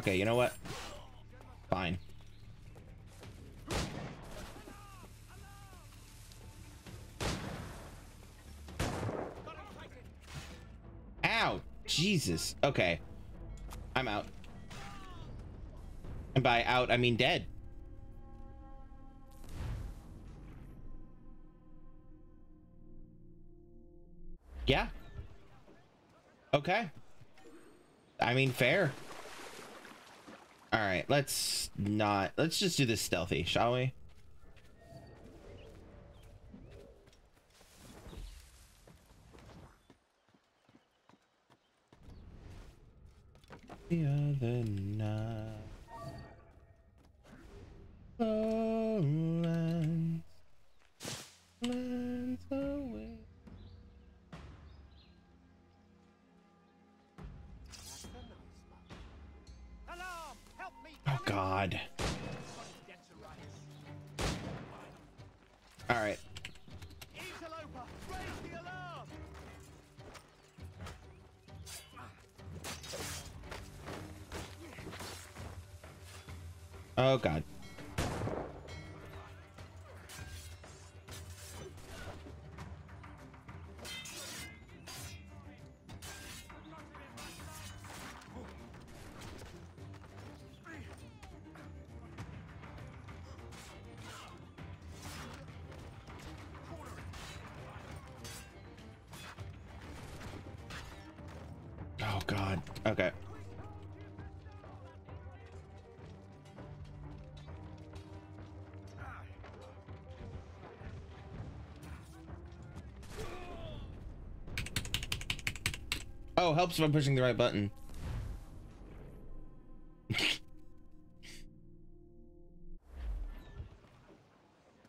Speaker 1: Okay, you know what? Fine. Ow! Jesus. Okay. I'm out. And by out, I mean dead. Yeah. Okay. I mean, fair. All right, let's not. Let's just do this stealthy, shall we? Oh, helps by pushing the right button. *laughs*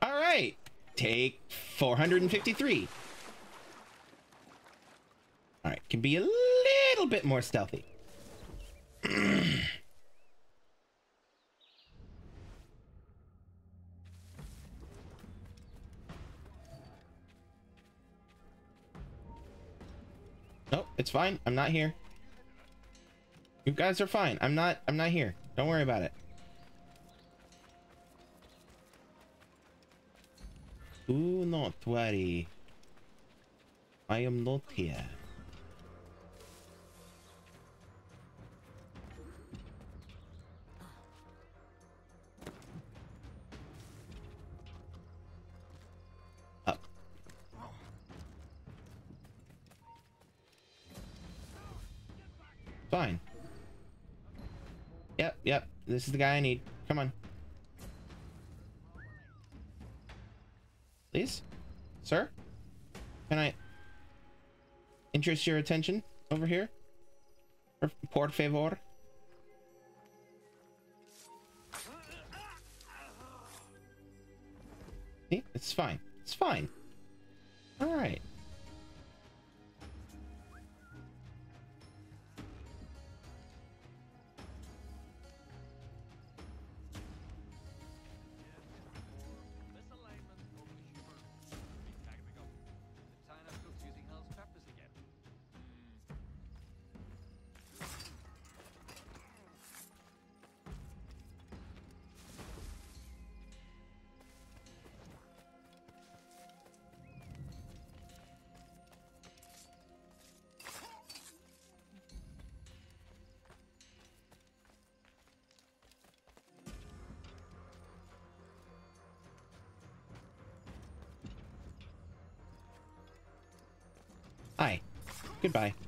Speaker 1: All right. Take 453. All right, can be a little bit more stealthy. Fine. I'm not here. You guys are fine. I'm not I'm not here. Don't worry about it. Do not worry. I am not here. This is the guy I need. Come on. Please? Sir? Can I interest your attention over here? Por- favor? Goodbye.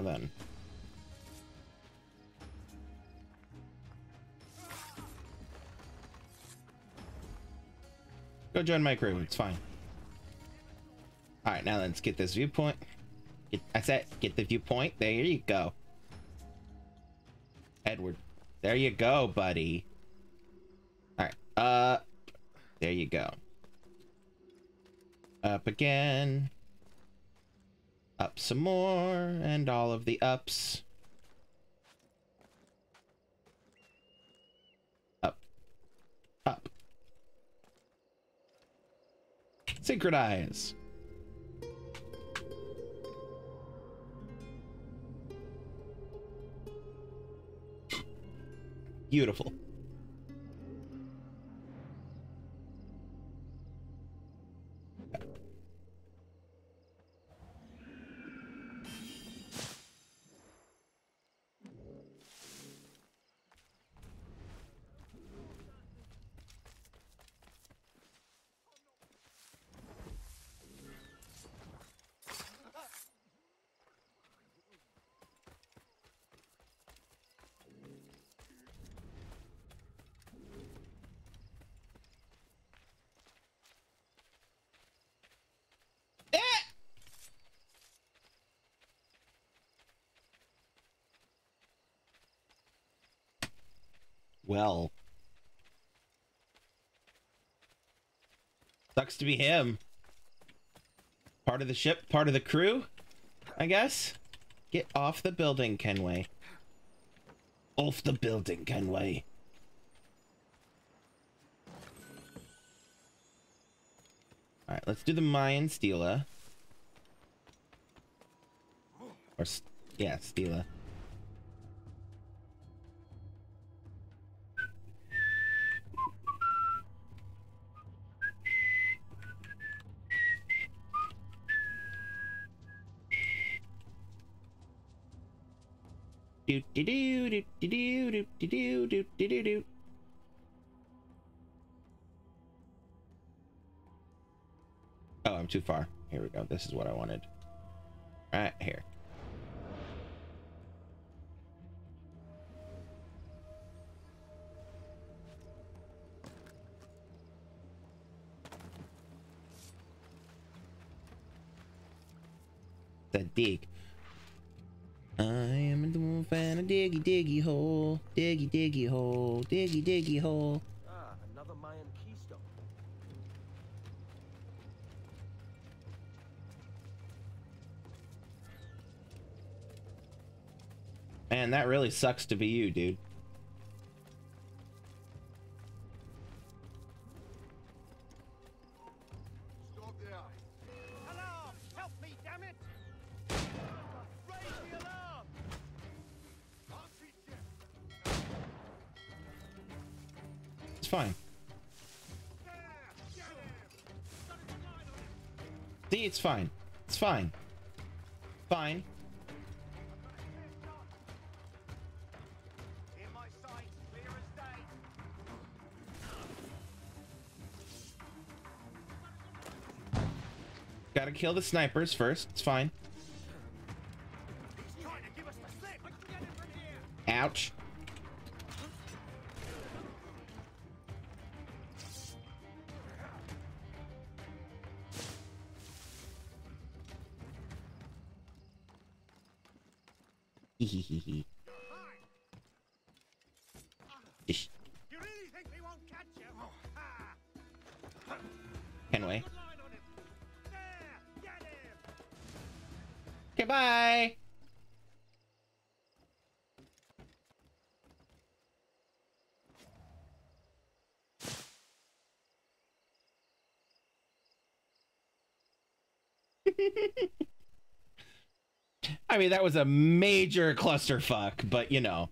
Speaker 1: Now then. Go join my crew. It's fine. All right, now let's get this viewpoint. Get, I said, get the viewpoint. There you go. Edward. There you go, buddy. All right. Uh, there you go. Up again. Up some more, and all of the ups. Up. Up. Synchronize. Beautiful. Well. Sucks to be him. Part of the ship, part of the crew, I guess. Get off the building, Kenway. Off the building, Kenway. Alright, let's do the Mayan Stela. Or, yeah, Stela. Do do do do do do do do do do do do. Oh, I'm too far. Here we go. This is what I wanted. Right here. I and a diggy diggy hole. Diggy diggy hole. Diggy diggy hole.
Speaker 2: Ah, another Mayan keystone.
Speaker 1: Man, that really sucks to be you, dude. Fine. See, it's fine. It's fine. Fine. Gotta kill the snipers first. It's fine.
Speaker 5: He's
Speaker 1: I mean, that was a major clusterfuck, but you know,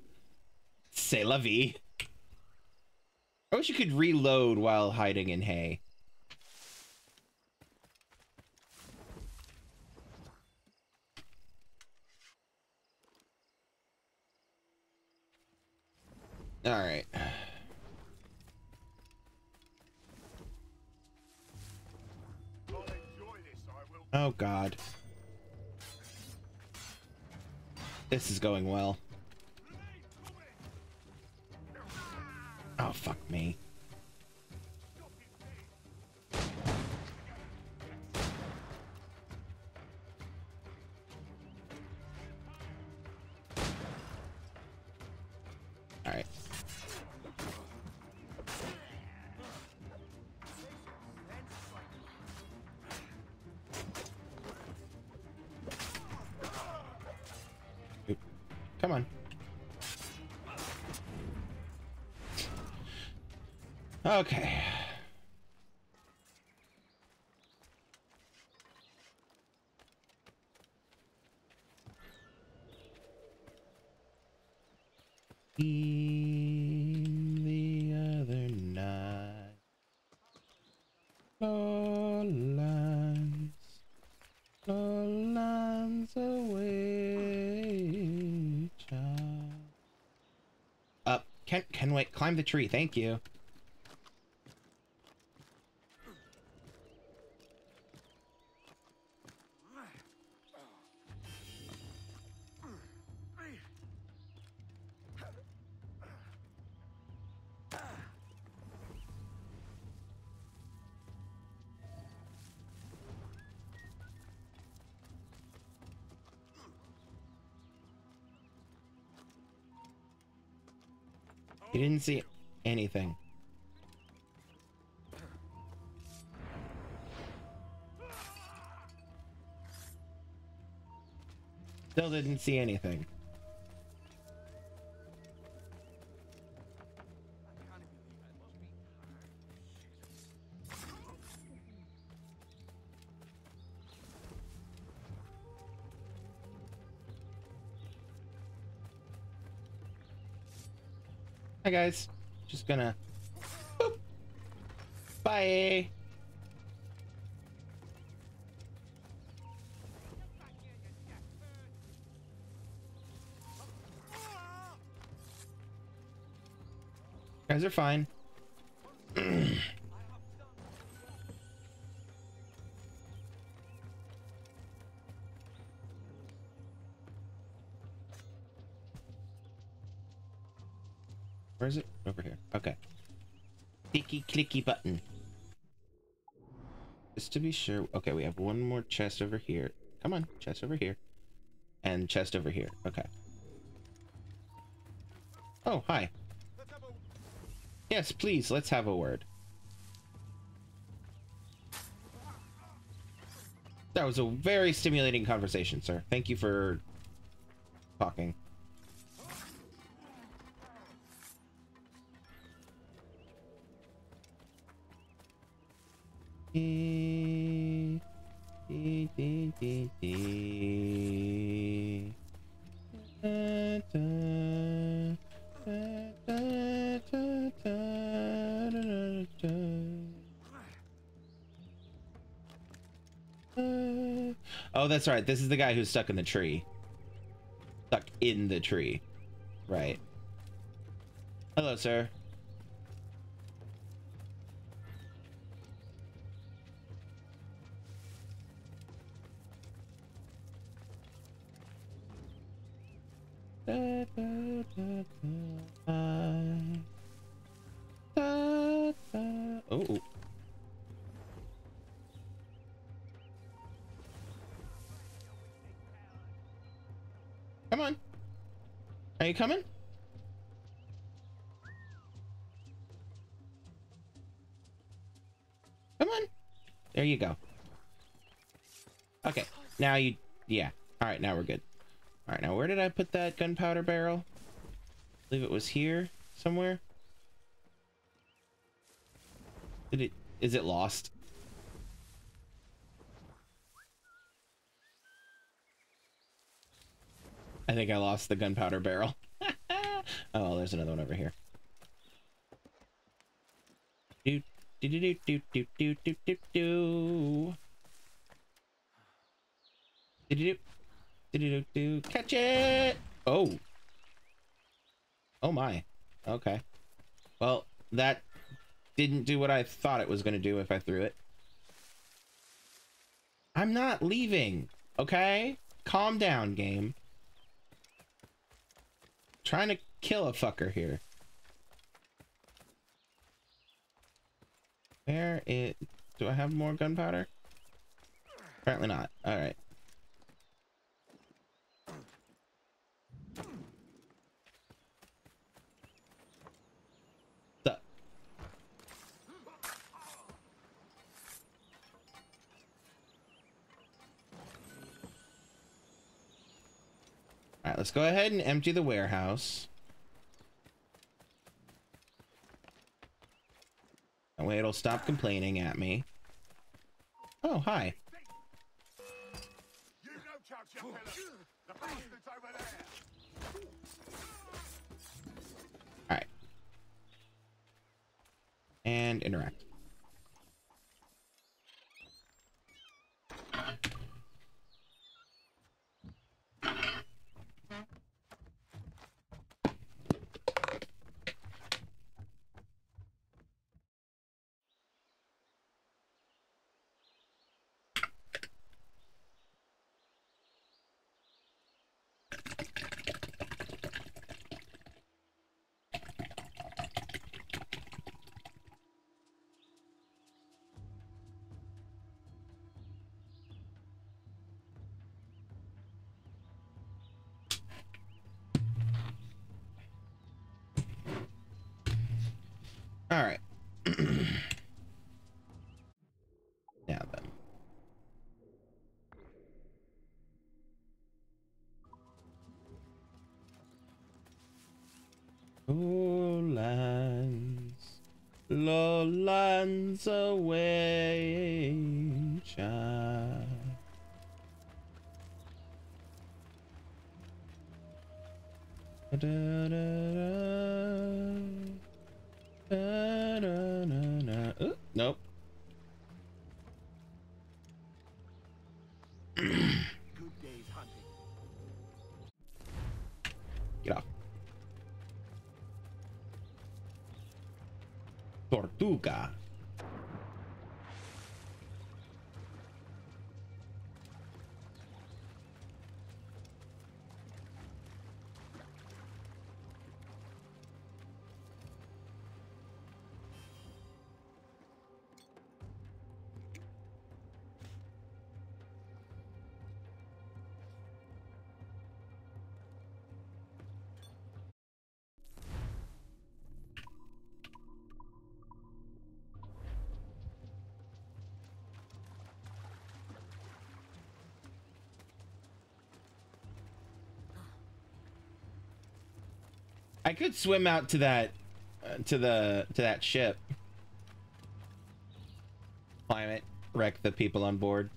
Speaker 1: c'est la vie. I wish you could reload while hiding in hay. All right. Oh God. This is going well. Oh fuck me. Climb the tree. Thank you. You see anything. Hi guys. Just gonna. Boop. Bye. Guys are fine. *clears throat* Where is it? Over here. Okay. Clicky clicky button. Just to be sure. Okay, we have one more chest over here. Come on, chest over here. And chest over here. Okay. Oh, hi. Yes, please, let's have a word. That was a very stimulating conversation, sir. Thank you for talking. That's right. This is the guy who's stuck in the tree. Stuck in the tree. Right. Hello, sir. You coming? Come on. There you go. Okay. Now you... Yeah. All right. Now we're good. All right. Now where did I put that gunpowder barrel? I believe it was here somewhere. Did it... Is it lost? I think I lost the gunpowder barrel. Oh, there's another one over here. Do do do do do do do do do. Do do do do catch it. Oh. Oh my. Okay. Well, that didn't do what I thought it was going to do if I threw it. I'm not leaving. Okay? Calm down, game trying to kill a fucker here. Where it do I have more gunpowder? Apparently not. Alright. Alright, let's go ahead and empty the warehouse. That way it'll stop complaining at me. Oh, hi. Alright. And interact.
Speaker 11: I could swim out to that, uh, to the to that ship. Climb it, wreck the people on board.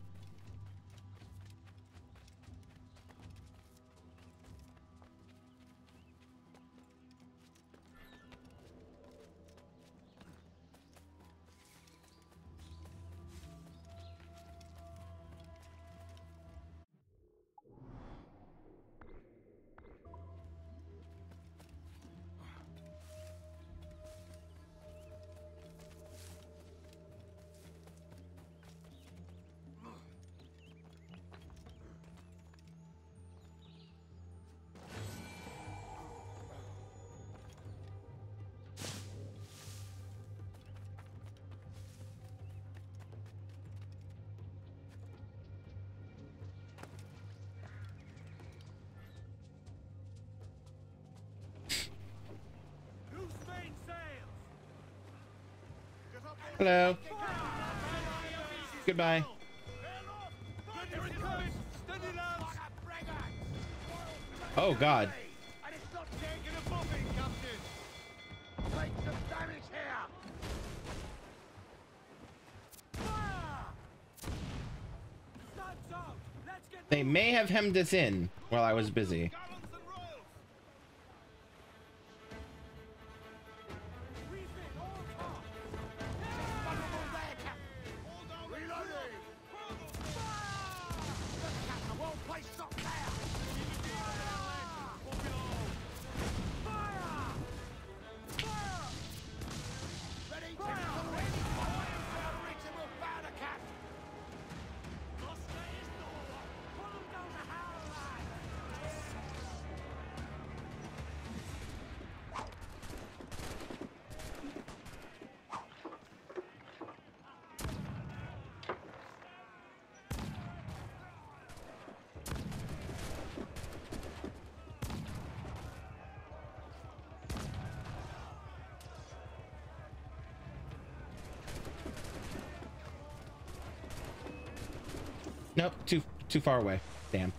Speaker 11: Hello. Goodbye. Oh God. They may have hemmed us in while I was busy. Too far away. Damn.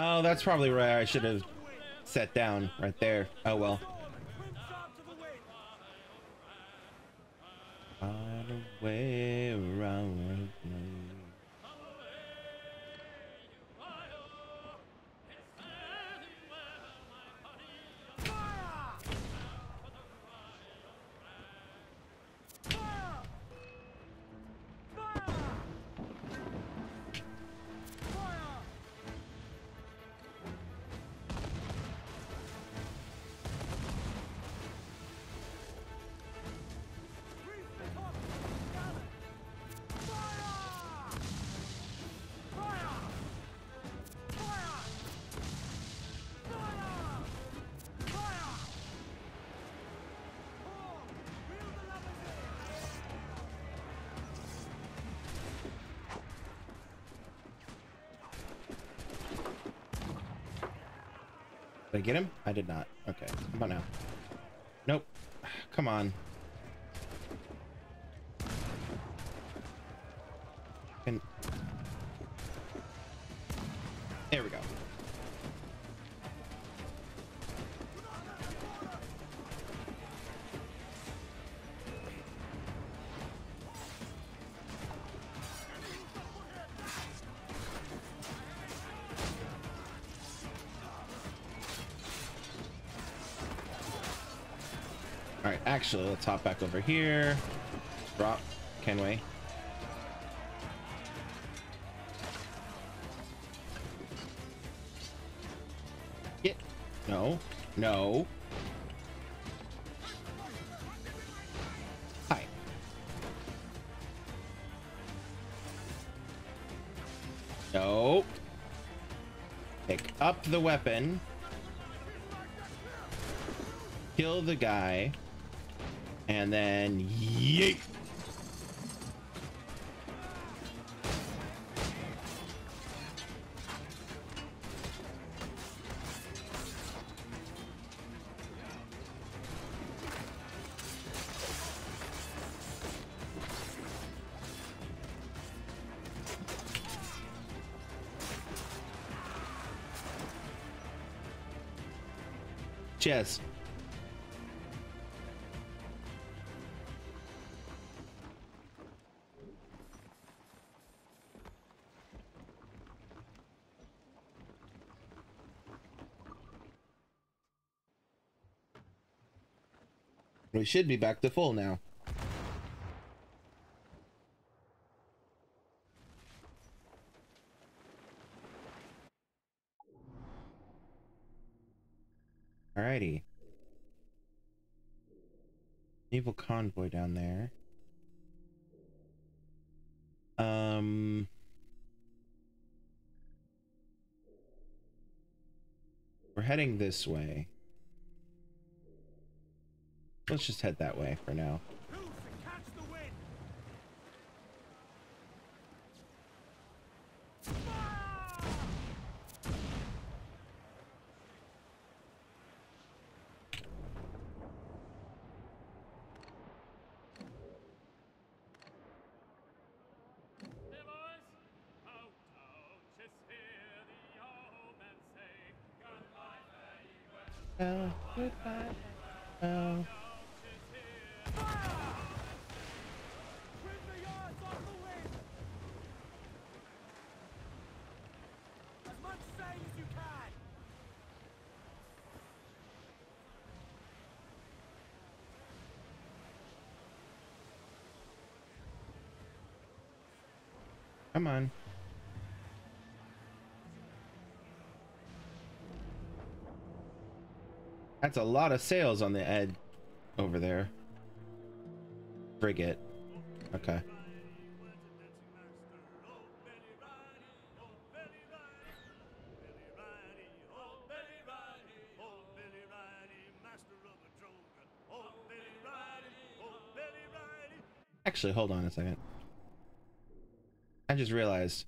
Speaker 11: Oh, that's probably where I should have set down right there. Oh well. Around
Speaker 1: Did I get him? I did not. Okay, how about now? Nope. *sighs* Come on. Actually, let's hop back over here. Drop, can we? Get, no, no. Hi. No. Pick up the weapon. Kill the guy. And then yeet. We should be back to full now. Alrighty. Naval convoy down there. Um. We're heading this way. Let's just head that way for now. That's a lot of sails on the edge over there. Frigate. Okay. Actually, hold on a second. I just realized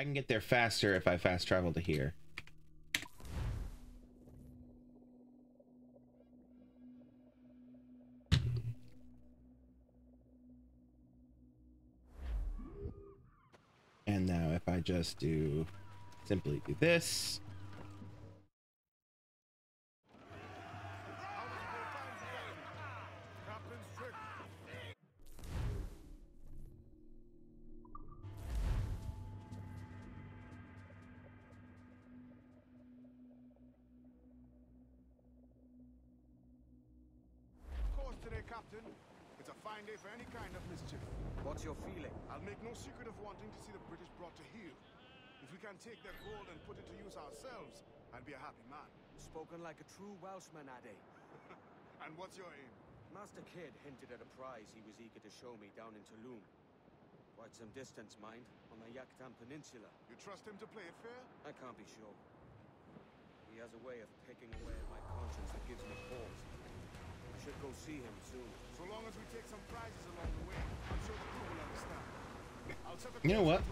Speaker 1: I can get there faster if I fast travel to here. And now if I just do simply do this,
Speaker 2: like a true Welshman, Ade. *laughs*
Speaker 10: And what's your aim?
Speaker 2: Master Kidd hinted at a prize he was eager to show me down in Tulum. Quite some distance, mind, on the Yucatán Peninsula.
Speaker 10: You trust him to play it fair?
Speaker 2: I can't be sure. He has a way of picking away at my conscience that gives me pause. I should go see him soon.
Speaker 10: So long as we take some prizes along the way, I'm sure the crew will understand. I'll set the
Speaker 1: You know what?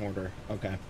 Speaker 1: Mortar. Okay.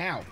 Speaker 1: Ow.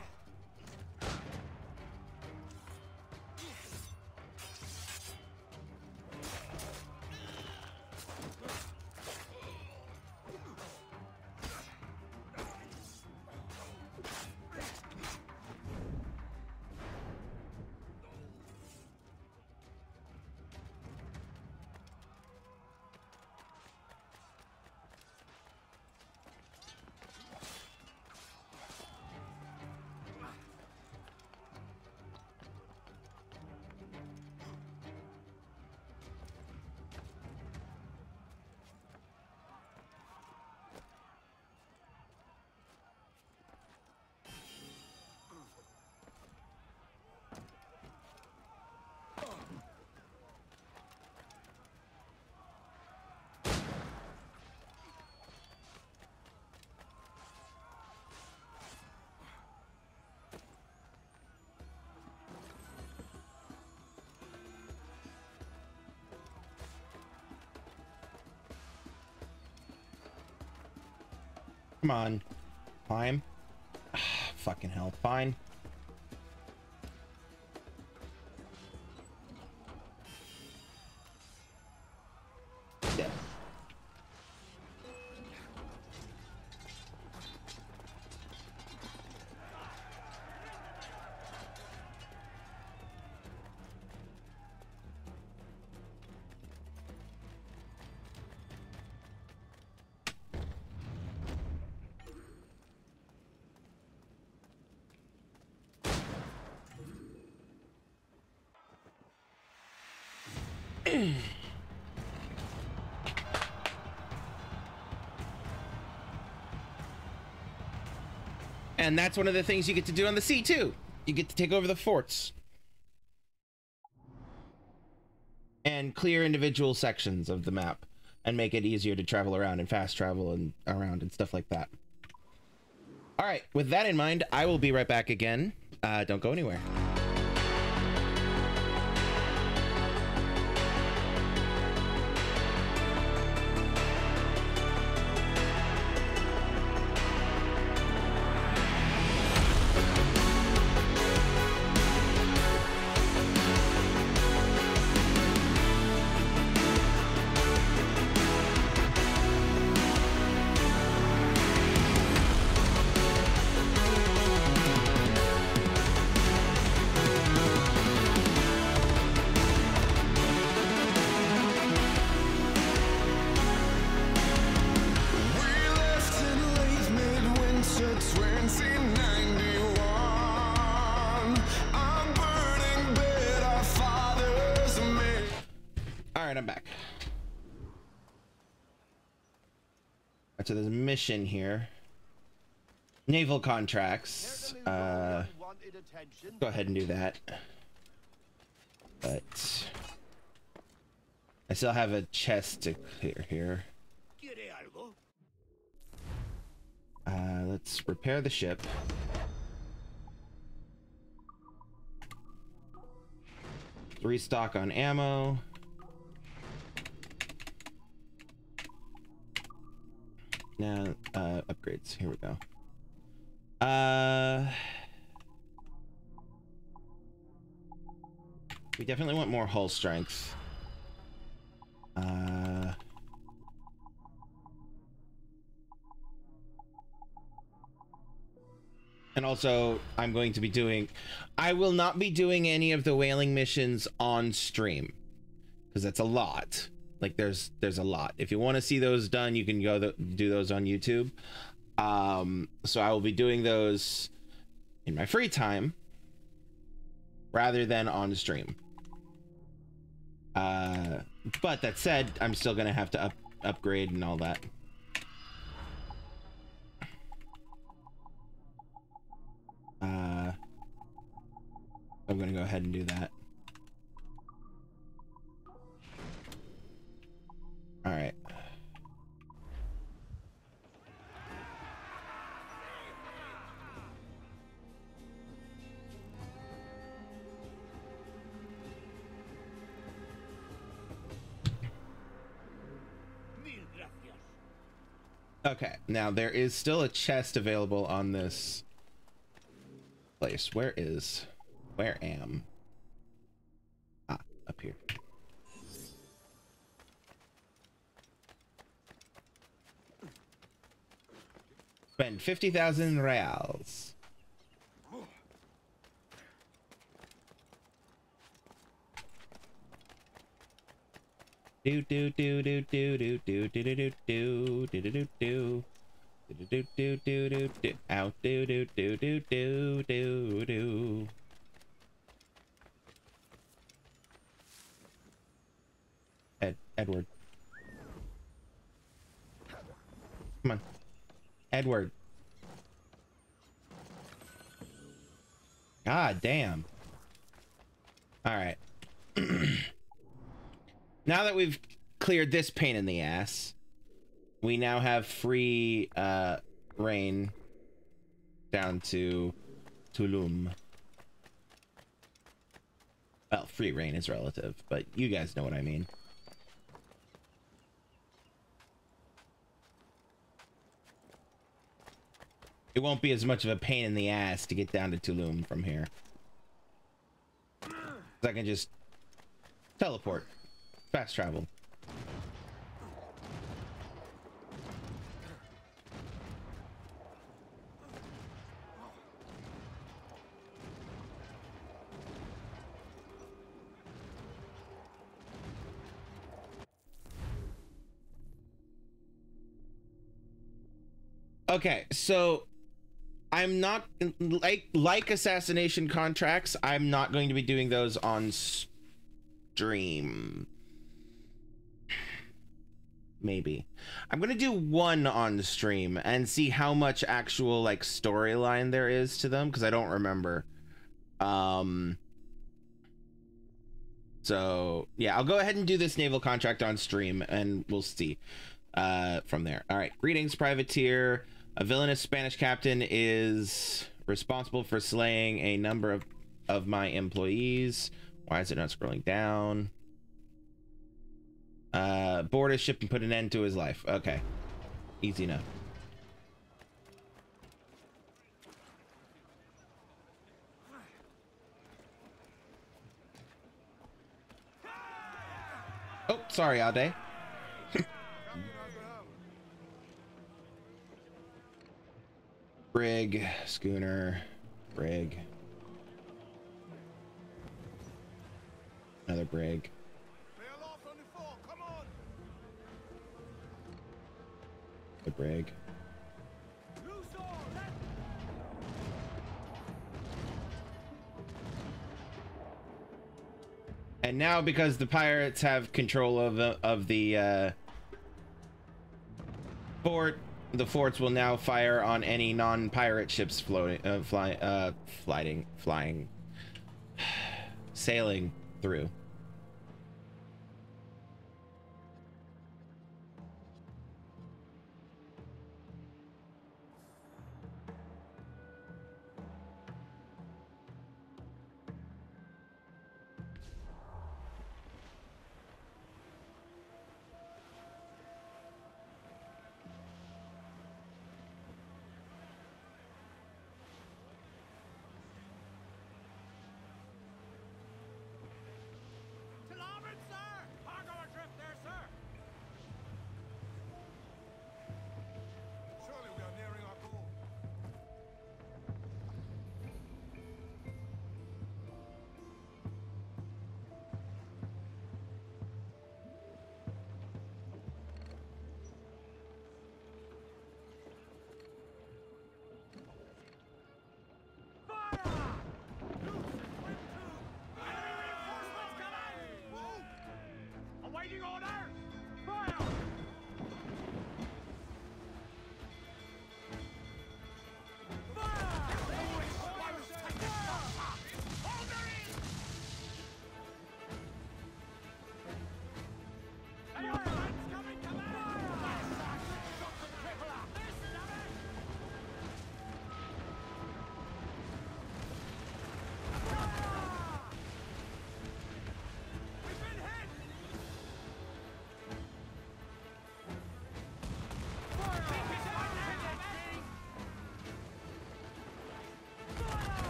Speaker 1: Come on. Climb. *sighs* Fucking hell. Fine. *clears throat* And that's one of the things you get to do on the sea too. You get to take over the forts. And clear individual sections of the map. and make it easier to travel around and fast travel and around and stuff like that. All right, with that in mind, I will be right back again. Uh, don't go anywhere. Mission here. Naval contracts. Uh, go ahead and do that. But I still have a chest to clear here. Uh, let's repair the ship. Restock on ammo. Now, uh, upgrades. Here we go. Uh, we definitely want more hull strength. Uh, and also I'm going to be doing I will not be doing any of the whaling missions on stream because that's a lot like there's there's a lot. If you want to see those done you can go do those on YouTube. Um so I will be doing those in my free time rather than on stream. Uh but that said I'm still gonna have to up upgrade and all that. Uh, I'm gonna go ahead and do that. All right. Okay, now there is still a chest available on this place. Where is? Where am? Ah, up here. Spend 50,000 reals. Do do do do do do do do do do do do do do do do do do do do out do do do do do do do Ed Edward Come on Edward God damn All right *clears throat* now that we've cleared this pain in the ass, we now have free uh rein down to Tulum. Well, free rein is relative, but you guys know what I mean. It won't be as much of a pain in the ass to get down to Tulum from here. I can just teleport. Fast travel. Okay, so I'm not like like assassination contracts. I'm not going to be doing those on stream. Maybe I'm gonna do one on stream and see how much actual like storyline there is to them because I don't remember. Um, So yeah, I'll go ahead and do this naval contract on stream, and we'll see uh, from there. All right, greetings, privateer. A villainous Spanish captain is responsible for slaying a number of of my employees. Why is it not scrolling down? Uh, board his ship and put an end to his life. Okay, easy enough. Oh, sorry, Ade. Brig, schooner, brig. Another brig. The brig. And now, because the pirates have control of the, of the uh, fort, the forts will now fire on any non-pirate ships floating, uh, fly, uh, flying, flying, *sighs* sailing through.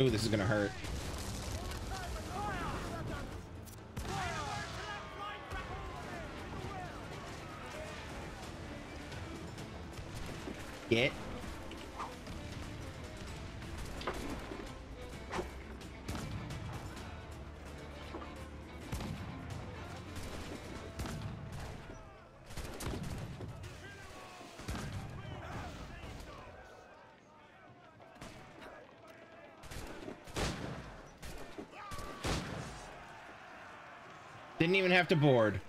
Speaker 1: Ooh, this is gonna hurt. Didn't even have to board.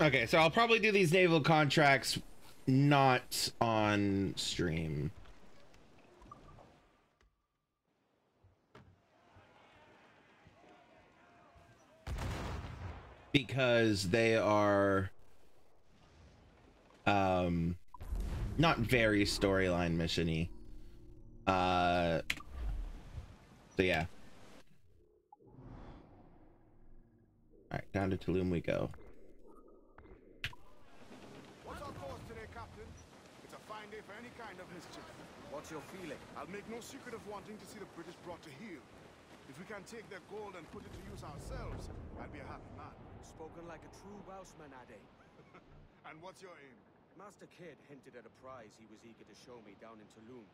Speaker 1: Okay, so I'll probably do these naval contracts not on stream. Because they are um not very storyline missiony. Uh so yeah. Alright, down to Tulum we go.
Speaker 10: What's our course today, Captain? It's a fine day for any kind of mischief.
Speaker 2: What's your feeling?
Speaker 10: I'll make no secret of wanting to see the British brought to heel. If we can take their gold and put it to use ourselves, I'd be a happy man.
Speaker 2: Spoken like a true Welshman, Ade. *laughs*
Speaker 10: And what's your aim?
Speaker 2: Master Kidd hinted at a prize he was eager to show me down in Tulum.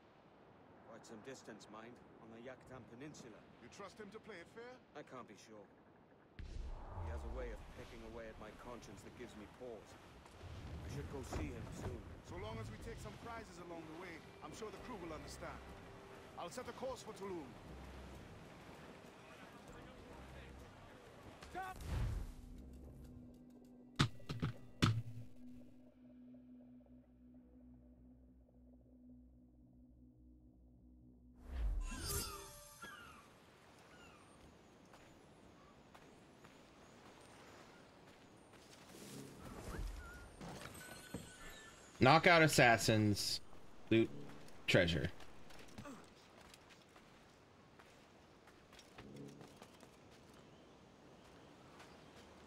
Speaker 2: Quite some distance, mind, on the Yucatán Peninsula.
Speaker 10: You trust him to play it fair?
Speaker 2: I can't be sure. He has a way of picking away at my conscience that gives me pause. I should go see him soon.
Speaker 10: So long as we take some prizes along the way, I'm sure the crew will understand. I'll set a course for Tulum.
Speaker 1: Knock out assassins, loot treasure.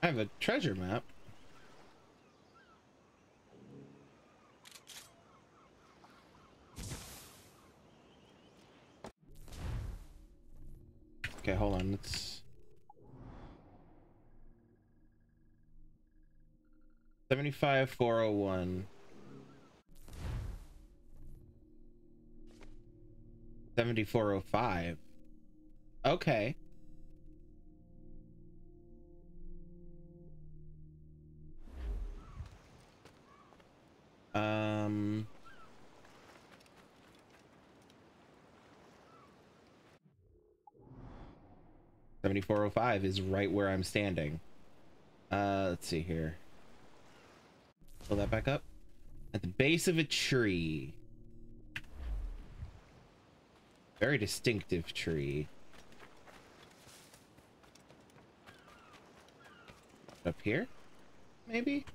Speaker 1: Have a treasure map. Okay, hold on. Let's. Seventy-five four oh one. Seventy-four oh five. Okay. Um. Seventy-four oh five is right where I'm standing. Uh, let's see here. Pull that back up. At the base of a tree. Very distinctive tree. Up here? Maybe?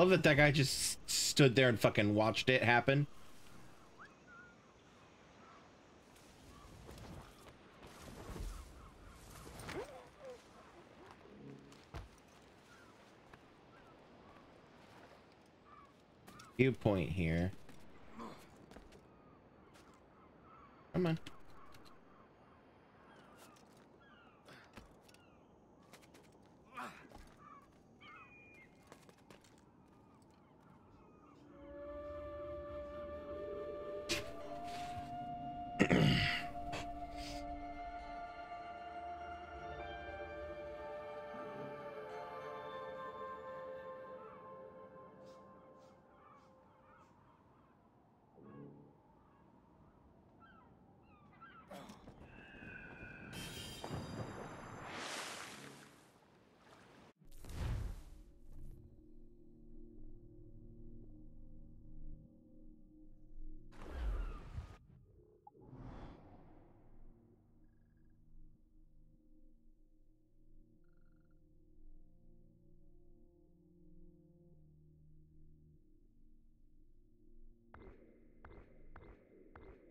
Speaker 1: Love that that guy just stood there and fucking watched it happen. Viewpoint here. Come on.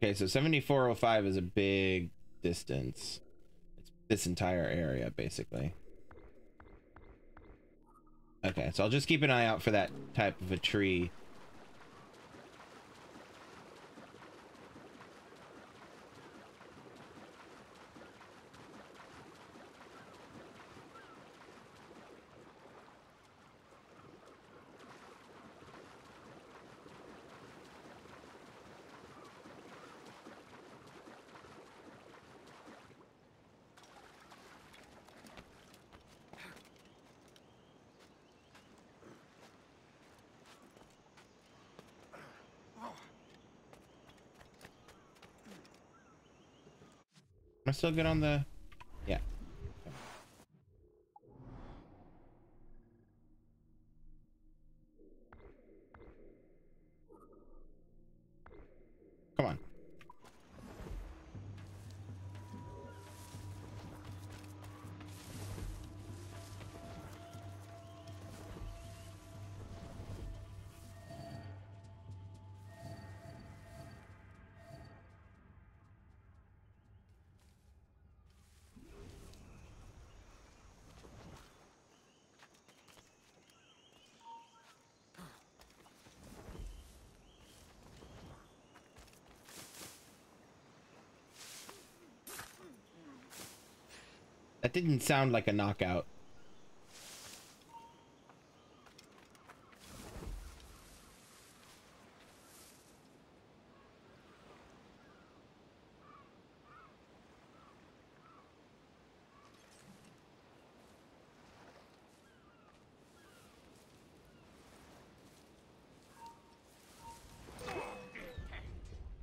Speaker 1: Okay, so 7405 is a big distance. It's this entire area, basically. Okay, so I'll just keep an eye out for that type of a tree. Still good on the? That didn't sound like a knockout.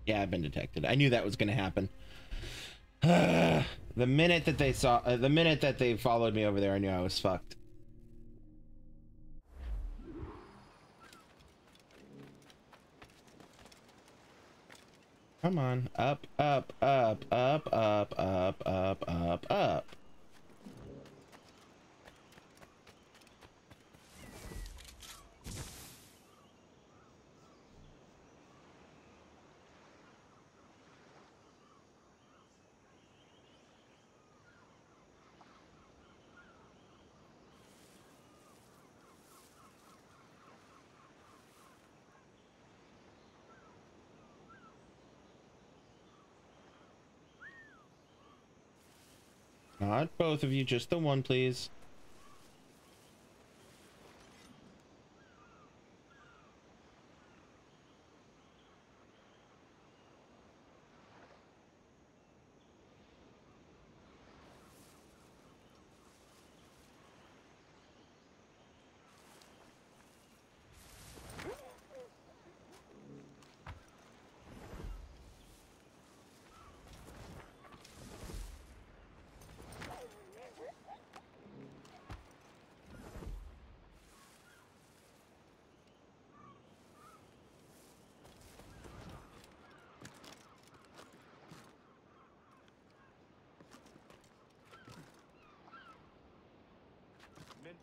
Speaker 1: Yeah, I've been detected. I knew that was going to happen. *sighs* the minute that they saw, uh, the minute that they followed me over there, I knew I was fucked. Come on, up, up, up, up, up, up, up, up, up. Not both of you, just the one, please.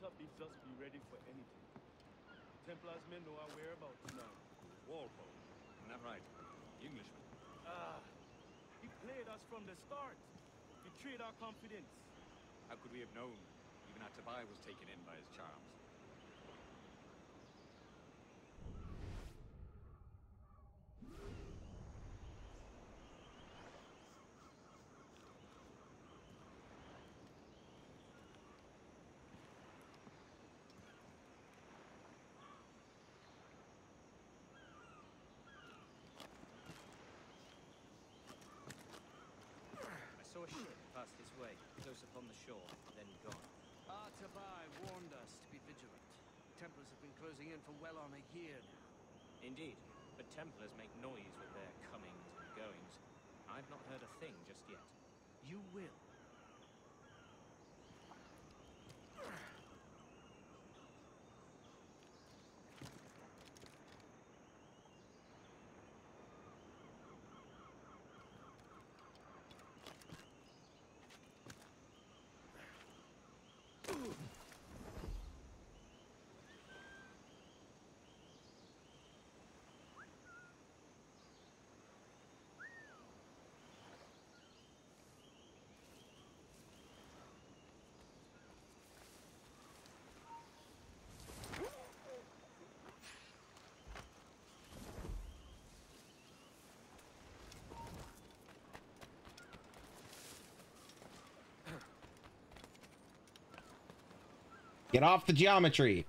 Speaker 6: Templar bids us be ready for anything. Templars men know our whereabouts now. Walpole.
Speaker 12: Isn't that right? Englishman.
Speaker 6: Ah, he played us from the start. Betrayed our confidence.
Speaker 12: How could we have known? Even Atabai was taken in by his charms.
Speaker 13: I saw a ship pass this way, close upon the shore, then gone.
Speaker 8: Artabai warned us to be vigilant. Templars have been closing in for well on a year now.
Speaker 13: Indeed, but Templars make noise with their comings and goings. I've not heard a thing just yet.
Speaker 8: You will.
Speaker 1: Get off the geometry.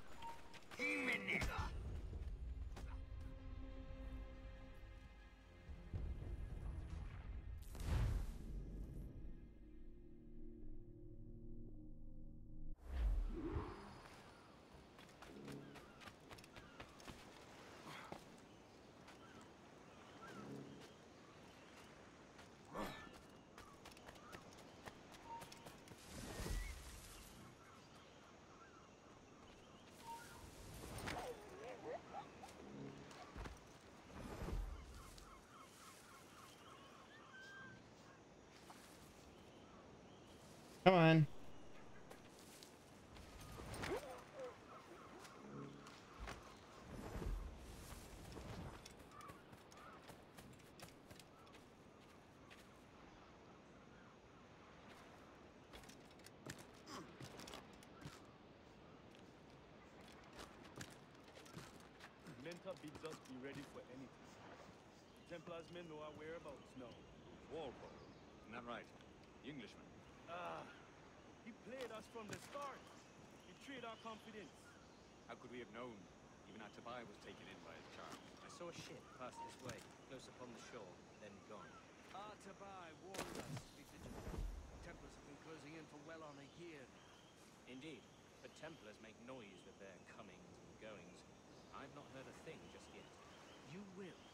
Speaker 6: Menta bids us be ready for anything. Templars may know our whereabouts now.
Speaker 14: Walpole. Isn't that right? The Englishman.
Speaker 6: Ah, he played us from the start. He betrayed our confidence.
Speaker 14: How could we have known? Even our Tabai was taken in by his charm.
Speaker 13: I saw a ship pass this way, close upon the shore, then gone.
Speaker 8: Artabai warned us to be vigilant. Templars have been closing in for well on a year now.
Speaker 13: Indeed, but Templars make noise with their comings and goings. I've not heard a thing just yet.
Speaker 8: You will.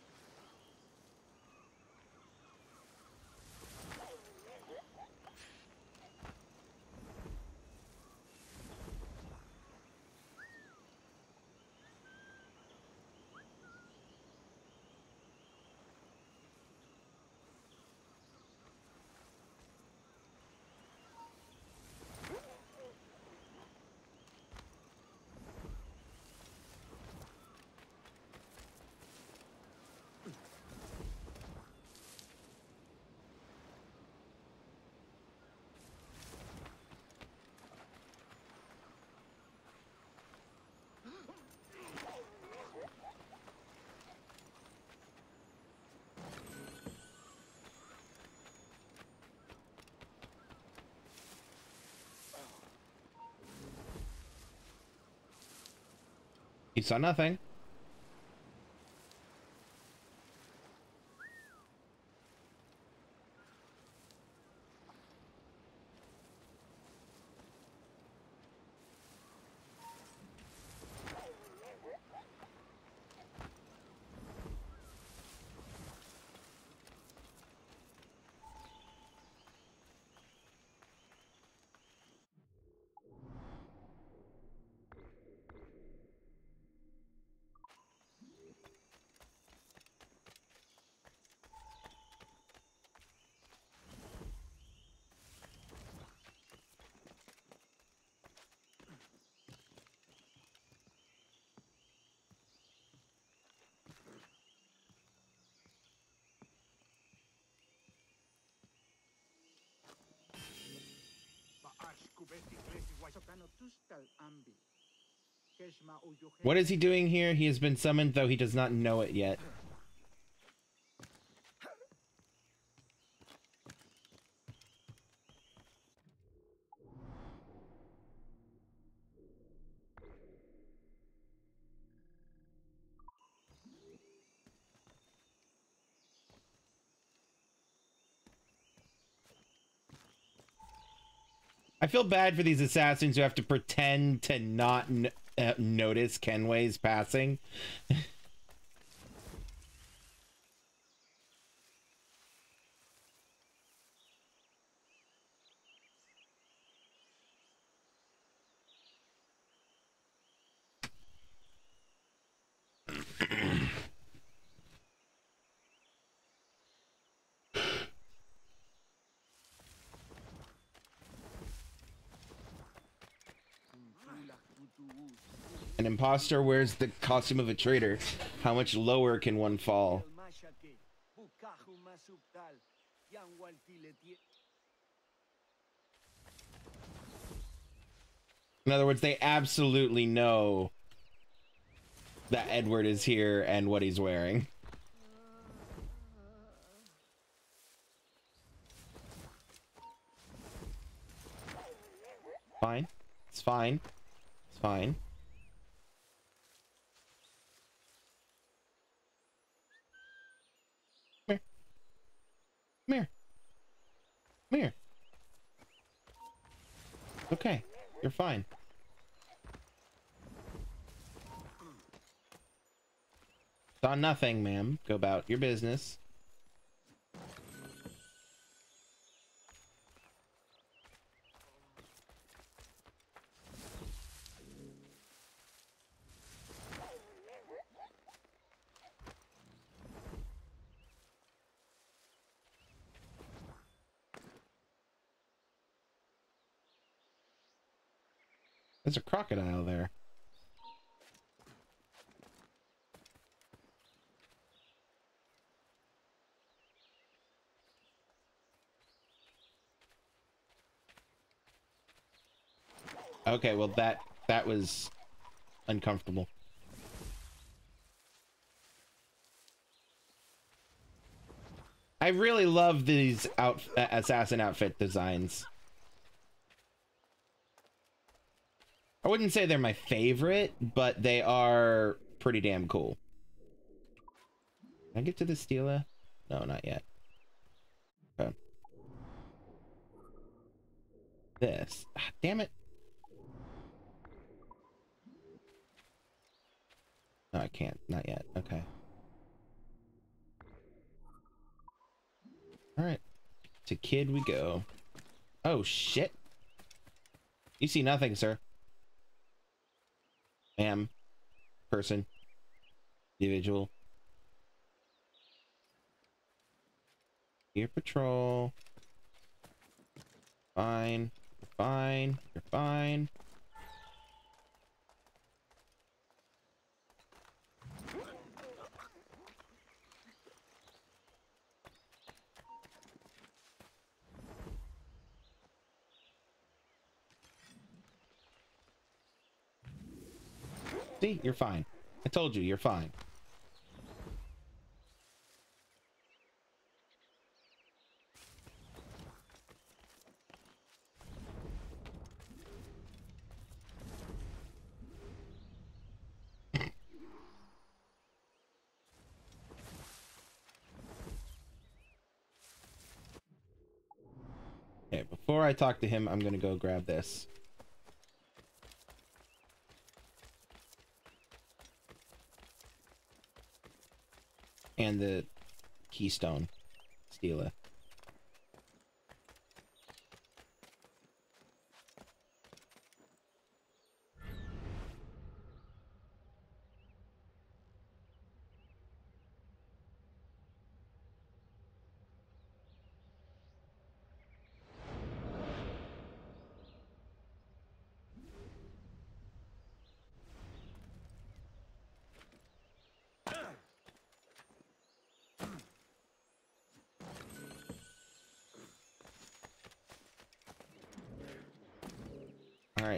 Speaker 1: You saw nothing. What is he doing here? He has been summoned, though he does not know it yet. Feel bad for these assassins who have to pretend to not n- uh, notice Kenway's passing. *laughs* imposter wears the costume of a traitor. How much lower can one fall? In other words, they absolutely know that Edward is here and what he's wearing. Fine. It's fine. It's fine. Come here. Come here. Come here. Okay. You're fine. Saw nothing, ma'am. Go about your business. There's a crocodile there. Okay, well that that was uncomfortable. I really love these out uh, assassin outfit designs. Wouldn't say they're my favorite, but they are pretty damn cool. Can I get to the Stela? No, not yet. Okay. This. Ah, damn it. No, I can't. Not yet. Okay. Alright. To Kidd we go. Oh, shit. You see nothing, sir. Ma'am. Person. Individual. Here patrol. Fine. You're fine. You're fine. See, you're fine. I told you, you're fine. *laughs* Before I talk to him, I'm gonna go grab this. And the keystone Stela. All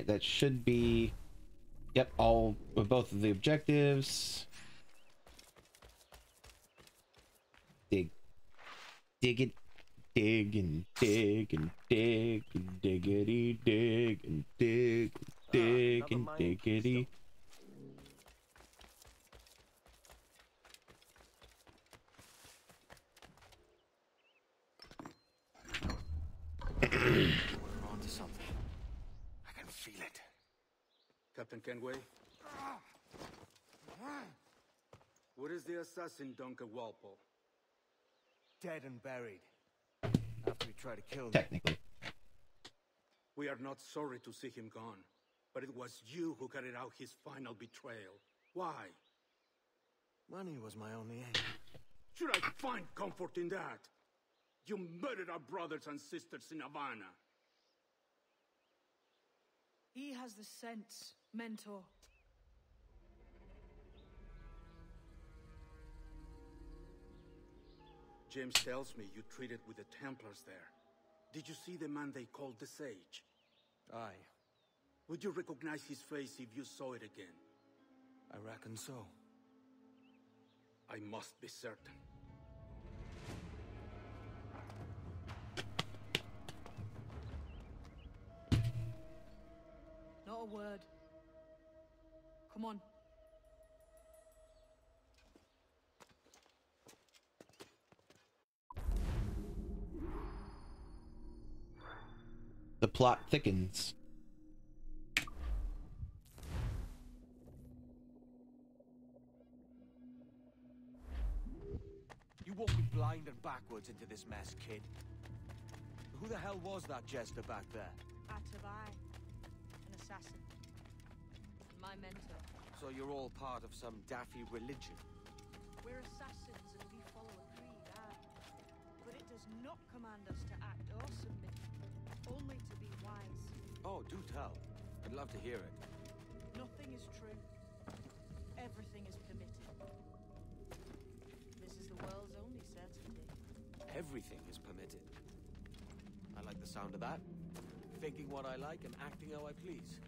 Speaker 1: right, that should be, yep, all both of the objectives. Dig, dig it, dig and dig and dig and diggity dig and dig, dig and diggity.
Speaker 15: We're onto something. I can feel it.
Speaker 16: Captain Kenway? Where is the assassin Duncan Walpole?
Speaker 15: Dead and buried. After we tried to kill him.
Speaker 1: Technically.
Speaker 16: We are not sorry to see him gone, but it was you who carried out his final betrayal. Why?
Speaker 15: Money was my only aim.
Speaker 16: Should I find comfort in that? You murdered our brothers and sisters in Havana.
Speaker 4: He has the sense, Mentor.
Speaker 16: James tells me you treated with the Templars there. Did you see the man they called the Sage?
Speaker 15: Aye.
Speaker 16: Would you recognize his face if you saw it again?
Speaker 15: I reckon so.
Speaker 16: I must be certain.
Speaker 4: Not a word. Come on.
Speaker 1: The plot thickens.
Speaker 15: You won't be blind and backwards into this mess, kid. Who the hell was that jester back there?
Speaker 4: Atabai. An assassin. My mentor.
Speaker 15: So you're all part of some daffy religion?
Speaker 4: We're assassins and we follow a creed, aye. But it does not command us to act or submit. Only to be wise.
Speaker 15: Oh, do tell.
Speaker 2: I'd love to hear it.
Speaker 4: Nothing is true. Everything is permitted. This is the world's only certainty.
Speaker 2: Everything is permitted. I like the sound of that. Thinking what I like and acting how I please.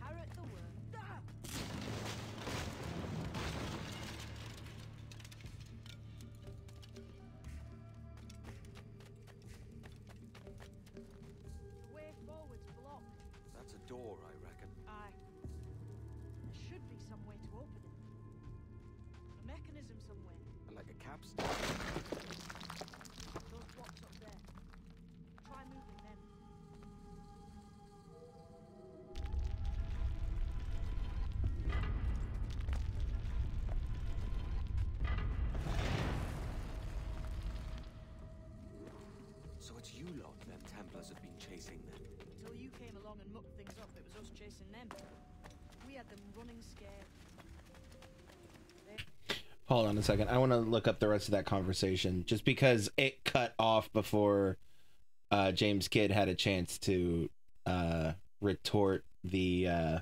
Speaker 4: Parrot the word. Ah! The way forward's blocked.
Speaker 2: That's a door, I reckon.
Speaker 4: Aye. There should be some way to open it. A mechanism somewhere.
Speaker 2: Like a capstan. It's you lot them Templars have been chasing then?
Speaker 4: Until you came along and mucked things up, it was us chasing them. We had them running scared.
Speaker 1: Hold on a second. I want to look up the rest of that conversation just because it cut off before uh, James Kidd had a chance to uh, retort the. Uh,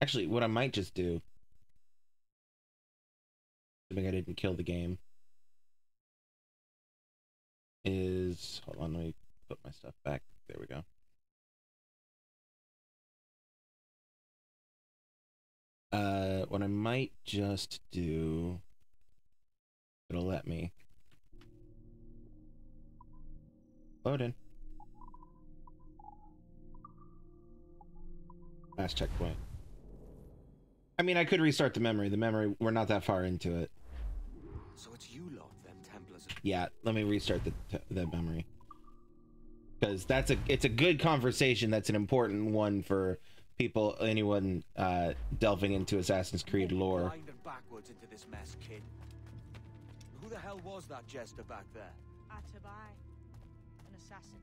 Speaker 1: Actually, what I might just do. Assuming I didn't kill the game. Is. Hold on, let me put my stuff back. There we go. Uh, what I might just do, it'll let me. Load in. Last checkpoint. I mean, I could restart the memory. The memory, we're not that far into it.
Speaker 2: So it's you lot them Templars
Speaker 1: Yeah, let me restart the the memory because that's a it's a good conversation. That's an important one for people, anyone uh, delving into Assassin's Creed lore.
Speaker 2: blind and backwards into this mess, kid. Who the hell was that jester back there?
Speaker 4: Atabai, an assassin.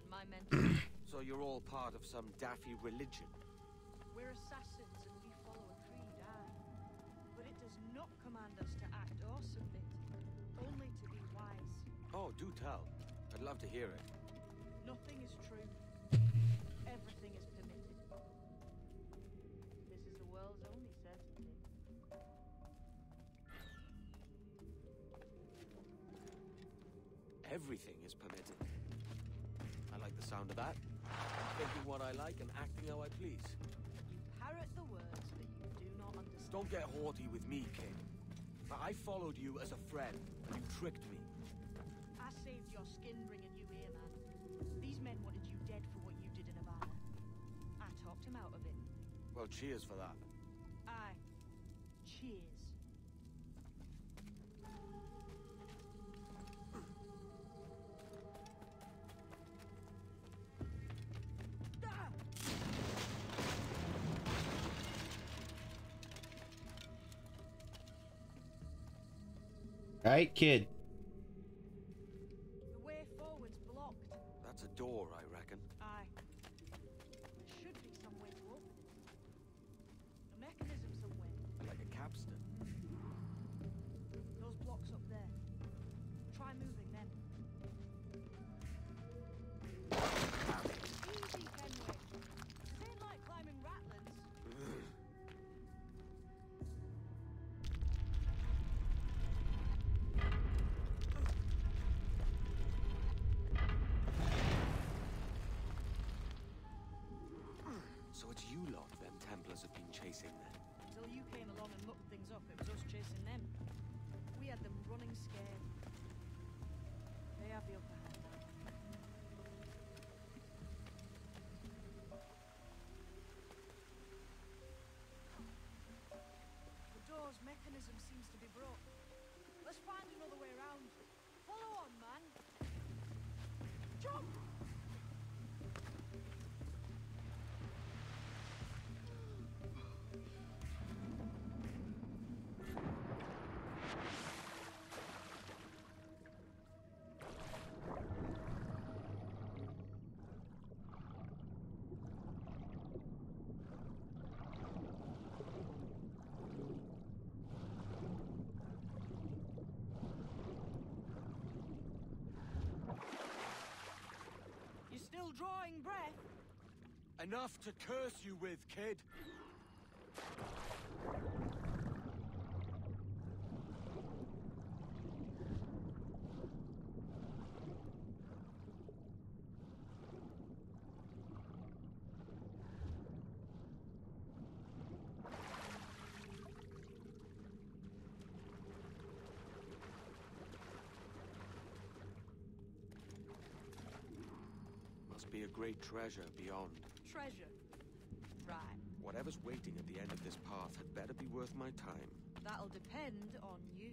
Speaker 4: And my mentor. *clears throat*
Speaker 2: So you're all part of some daffy religion?
Speaker 4: We're assassins command us to act or submit, only to be wise.
Speaker 2: Oh, do tell. I'd love to hear it.
Speaker 4: Nothing is true. Everything is permitted. This is the world's only certainty.
Speaker 2: Everything is permitted. I like the sound of that. Thinking what I like and acting how I please.
Speaker 4: You parrot the words that you do not understand.
Speaker 2: Don't get haughty with me, kid. I followed you as a friend, and you tricked me.
Speaker 4: I saved your skin bringing you here, man. These men wanted you dead for what you did in Havana. I talked him out of it.
Speaker 2: Well, cheers for that.
Speaker 4: Aye. Cheers.
Speaker 1: All right, kid.
Speaker 4: Mechanism seems to be broke. Let's find another way around. Follow on, man. Jump!
Speaker 17: Enough to curse you with, kid.
Speaker 2: Must be a great treasure beyond.
Speaker 4: Treasure. Right.
Speaker 2: Whatever's waiting at the end of this path had better be worth my time.
Speaker 4: That'll depend on you.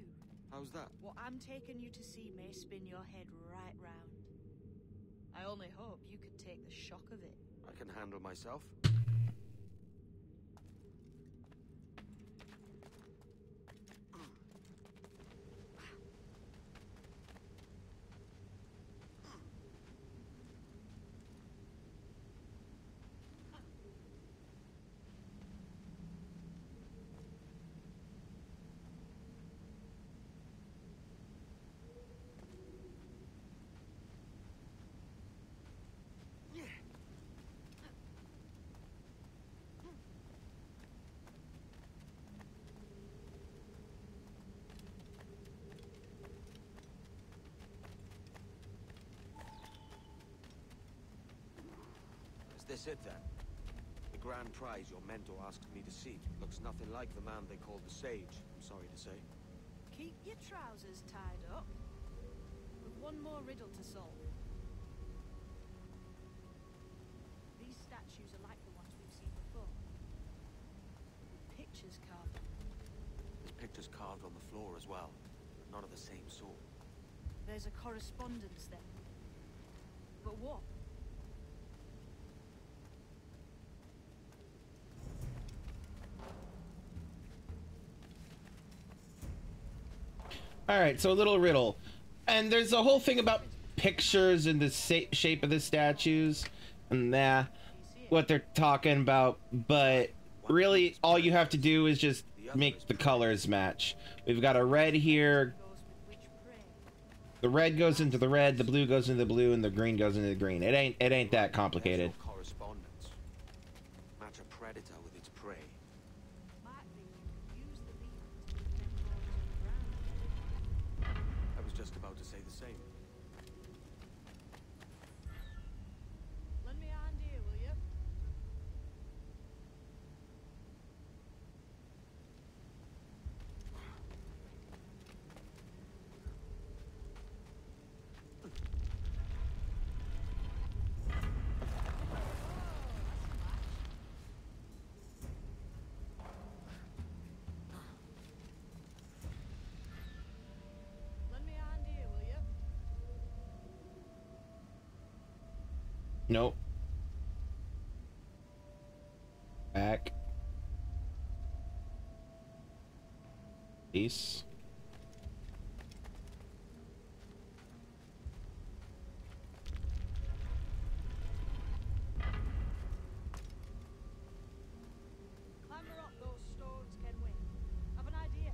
Speaker 2: How's that?
Speaker 4: What I'm taking you to see may spin your head right round. I only hope you could take the shock of it.
Speaker 2: I can handle myself. Is this it then? The grand prize your mentor asked me to seek looks nothing like the man they called the Sage, I'm sorry to say.
Speaker 4: Keep your trousers tied up. With one more riddle to solve. These statues are like the ones we've seen before. With pictures carved.
Speaker 2: There's pictures carved on the floor as well, but none of the same sort.
Speaker 4: There's a correspondence then. But what?
Speaker 1: All right, so a little riddle, and there's a whole thing about pictures and the shape of the statues, and that what they're talking about. But really, all you have to do is just make the colors match. We've got a red here. The red goes into the red, the blue goes into the blue, and the green goes into the green. It ain't it ain't that complicated.
Speaker 2: Correspondence. Match a predator with its prey. I was just about to say the same.
Speaker 4: Lend me a hand here, will you? Lend me a hand here, will you?
Speaker 1: Nope. Back. Peace.
Speaker 4: Climber up those stones, Kenway. Have an idea.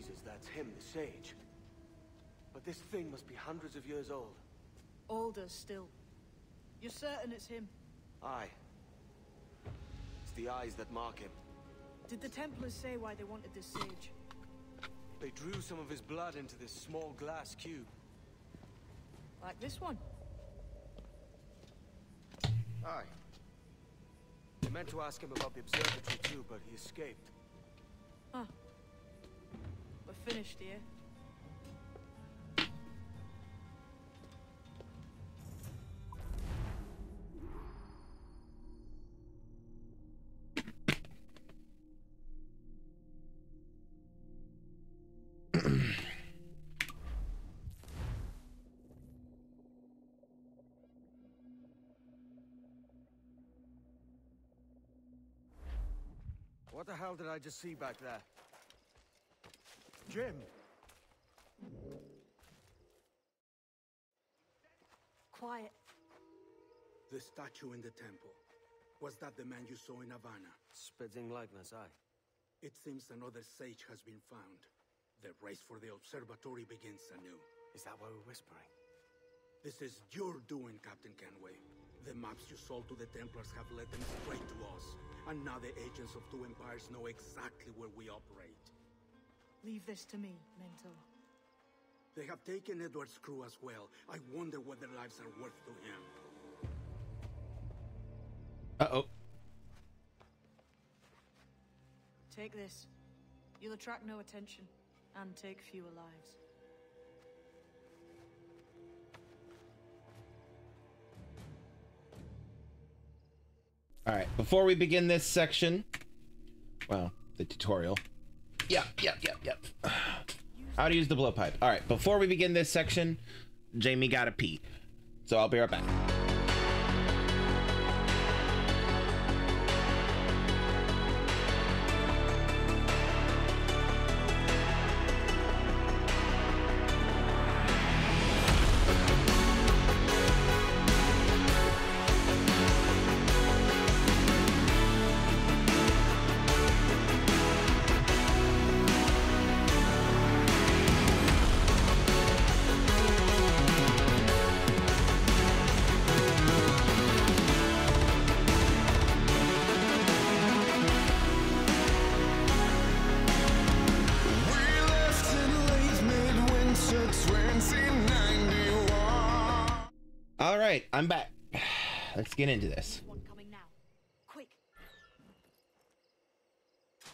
Speaker 2: Jesus, that's him, the Sage. But this thing must be hundreds of years old.
Speaker 4: Older still. You're certain it's him?
Speaker 2: Aye. It's the eyes that mark him.
Speaker 4: Did the Templars say why they wanted this sage?
Speaker 2: They drew some of his blood into this small glass cube.
Speaker 4: Like this one?
Speaker 2: Aye. They meant to ask him about the observatory too, but he escaped
Speaker 4: finished here.
Speaker 18: What the hell did I just see back there?
Speaker 8: Jim!
Speaker 4: Quiet.
Speaker 16: The statue in the temple. Was that the man you saw in Havana?
Speaker 15: Spitting likeness, aye.
Speaker 16: It seems another sage has been found. The race for the observatory begins anew.
Speaker 15: Is that why we're whispering?
Speaker 16: This is your doing, Captain Kenway. The maps you sold to the Templars have led them straight to us. And now the agents of two empires know exactly where we operate.
Speaker 4: Leave this to me, Mentor.
Speaker 16: They have taken Edward's crew as well. I wonder what their lives are worth to him.
Speaker 1: Uh-oh.
Speaker 4: Take this. You'll attract no attention, and take fewer lives.
Speaker 1: All right, before we begin this section, well, the tutorial. Yep, yep, yep, yep. How to use the blowpipe. All right, before we begin this section, Jamie got to pee. So I'll be right back. Get into this.
Speaker 4: Coming now. Quick.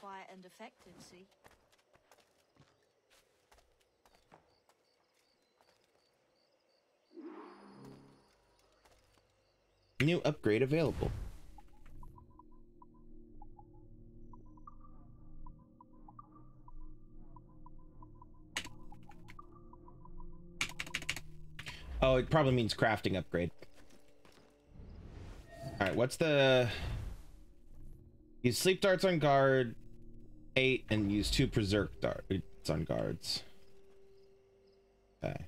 Speaker 4: Quiet and effective, see?
Speaker 1: New upgrade available. Oh, it probably means crafting upgrade. All right, what's the use sleep darts on guard eight and use two berserk darts on guards. Okay.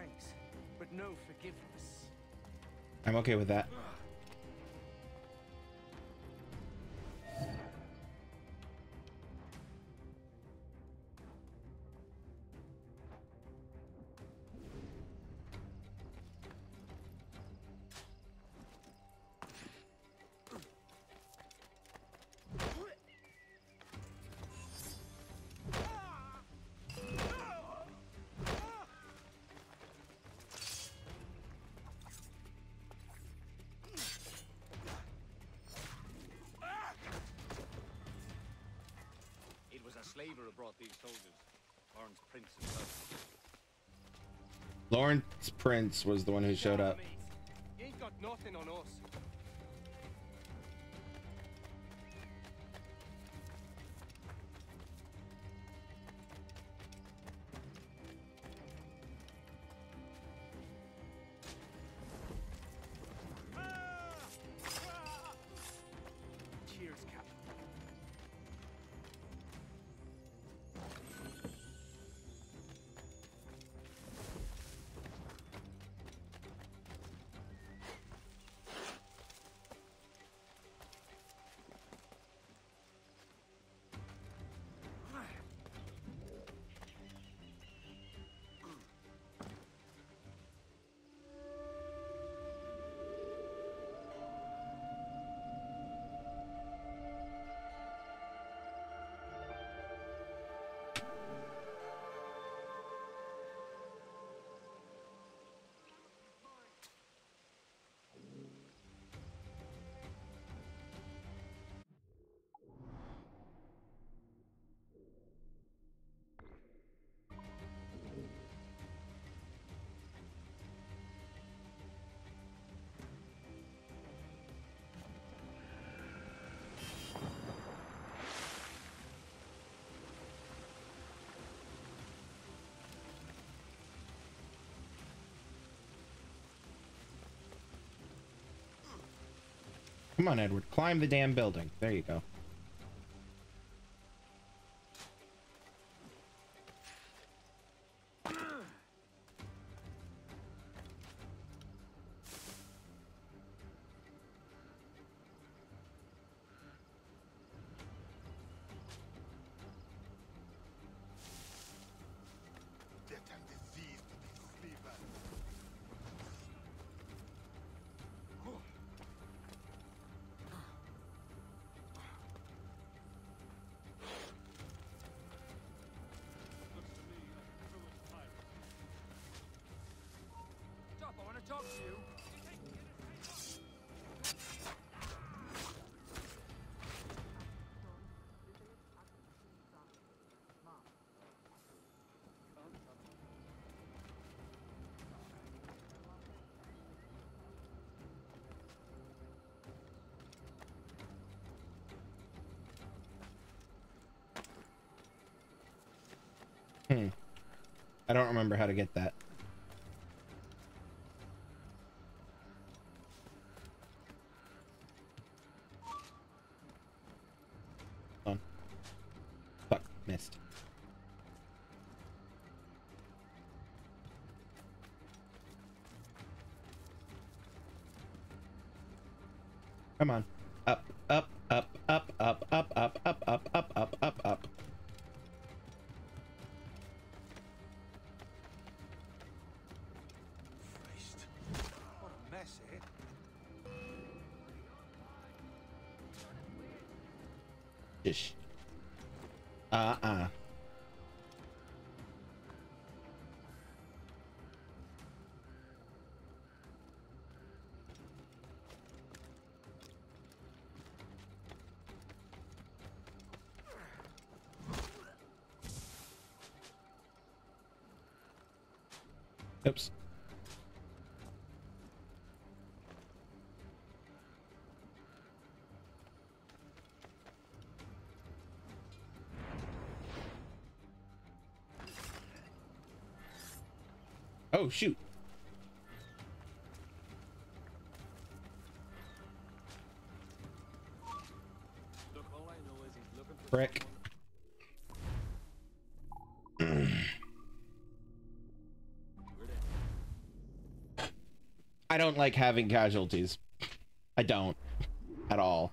Speaker 18: Thanks, but no forgiveness.
Speaker 1: I'm okay with that.
Speaker 13: Slaver who brought these soldiers. Lawrence Prince himself.
Speaker 1: Lawrence Prince was the one who showed up.
Speaker 8: You ain't got nothing on us.
Speaker 1: Come on, Edward. Climb the damn building. There you go. Hmm. I don't remember how to get that. Ish. Uh-uh.
Speaker 13: For
Speaker 1: Frick. I don't like having casualties. I don't. At all.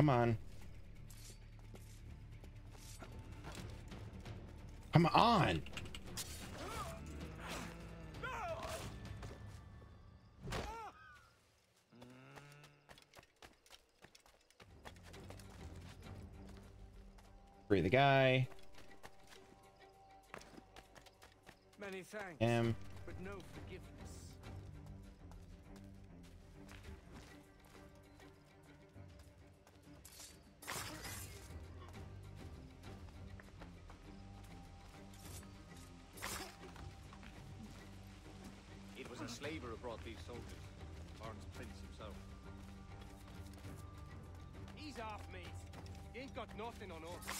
Speaker 1: Come on. Come on. Free the guy.
Speaker 18: Many thanks.
Speaker 1: Him.
Speaker 18: But no forgiveness.
Speaker 9: Nothing on us.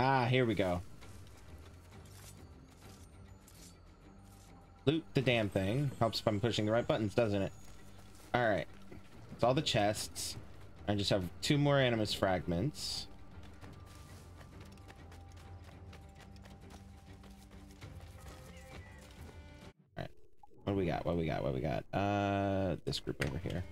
Speaker 1: Ah, here we go. Loot the damn thing. Helps if I'm pushing the right buttons, doesn't it? Alright. It's all the chests. I just have two more animus fragments. Alright. What do we got? What do we got? What do we got? Uh, this group over here.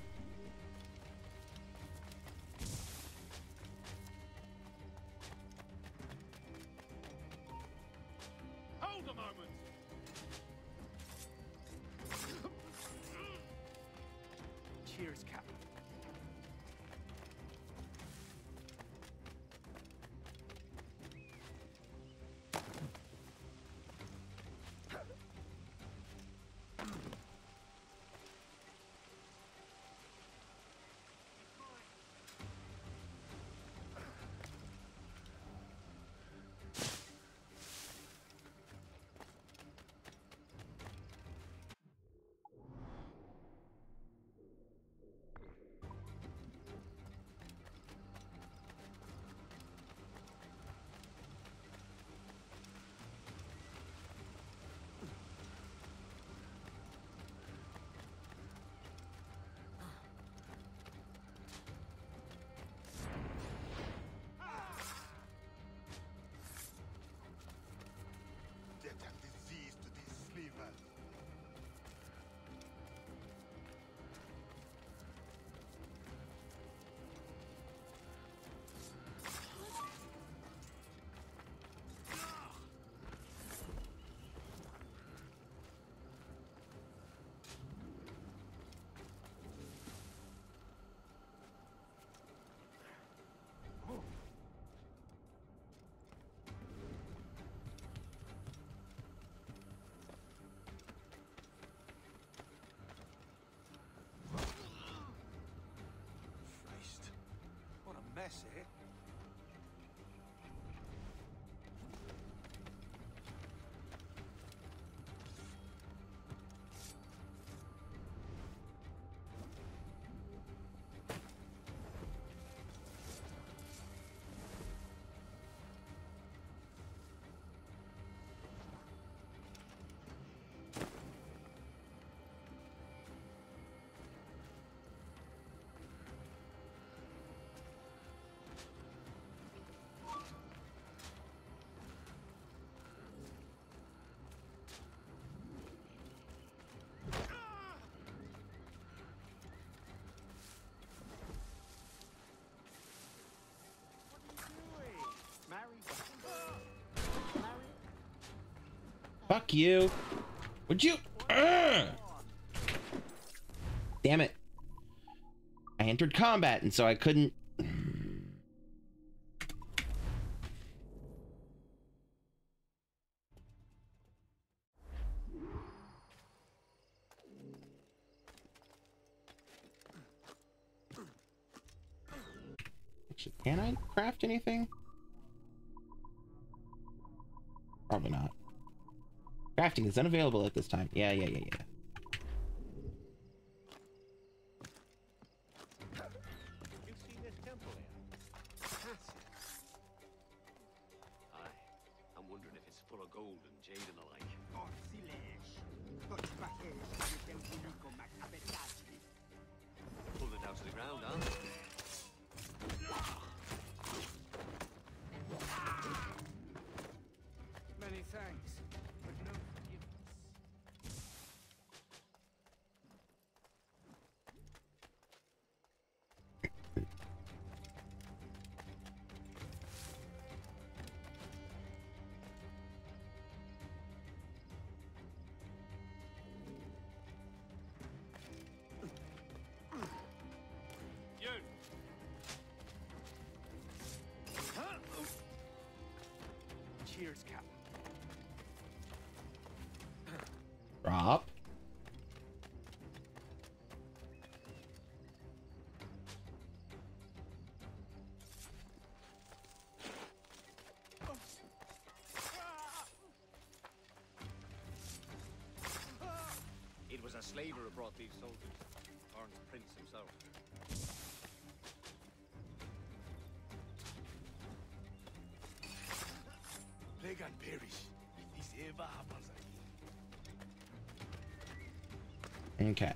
Speaker 1: Fuck you. Would you? Uh. Damn it. I entered combat, and so I couldn't acting is unavailable at this time. Yeah, yeah, yeah, yeah. Okay.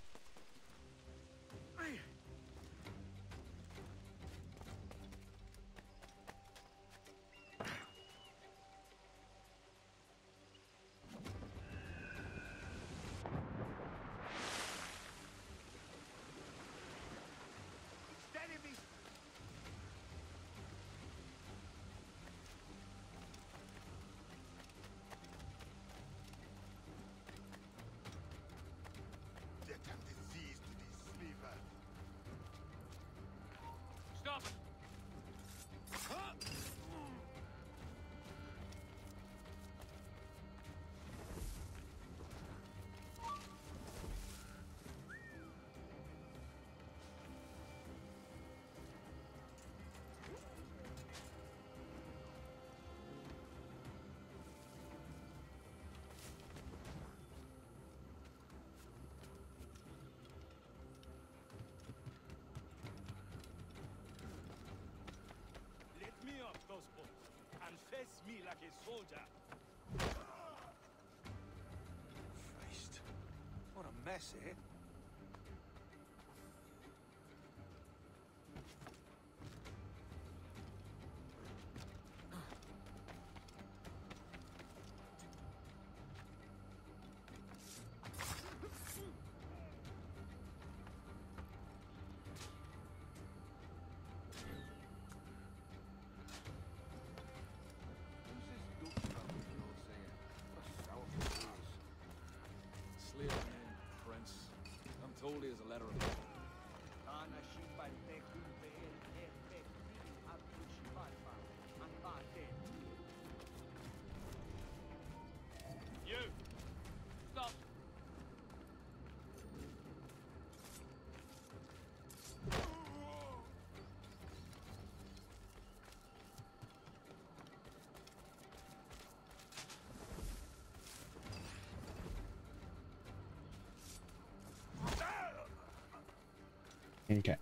Speaker 11: messy. Told all is a letter of...
Speaker 1: Okay.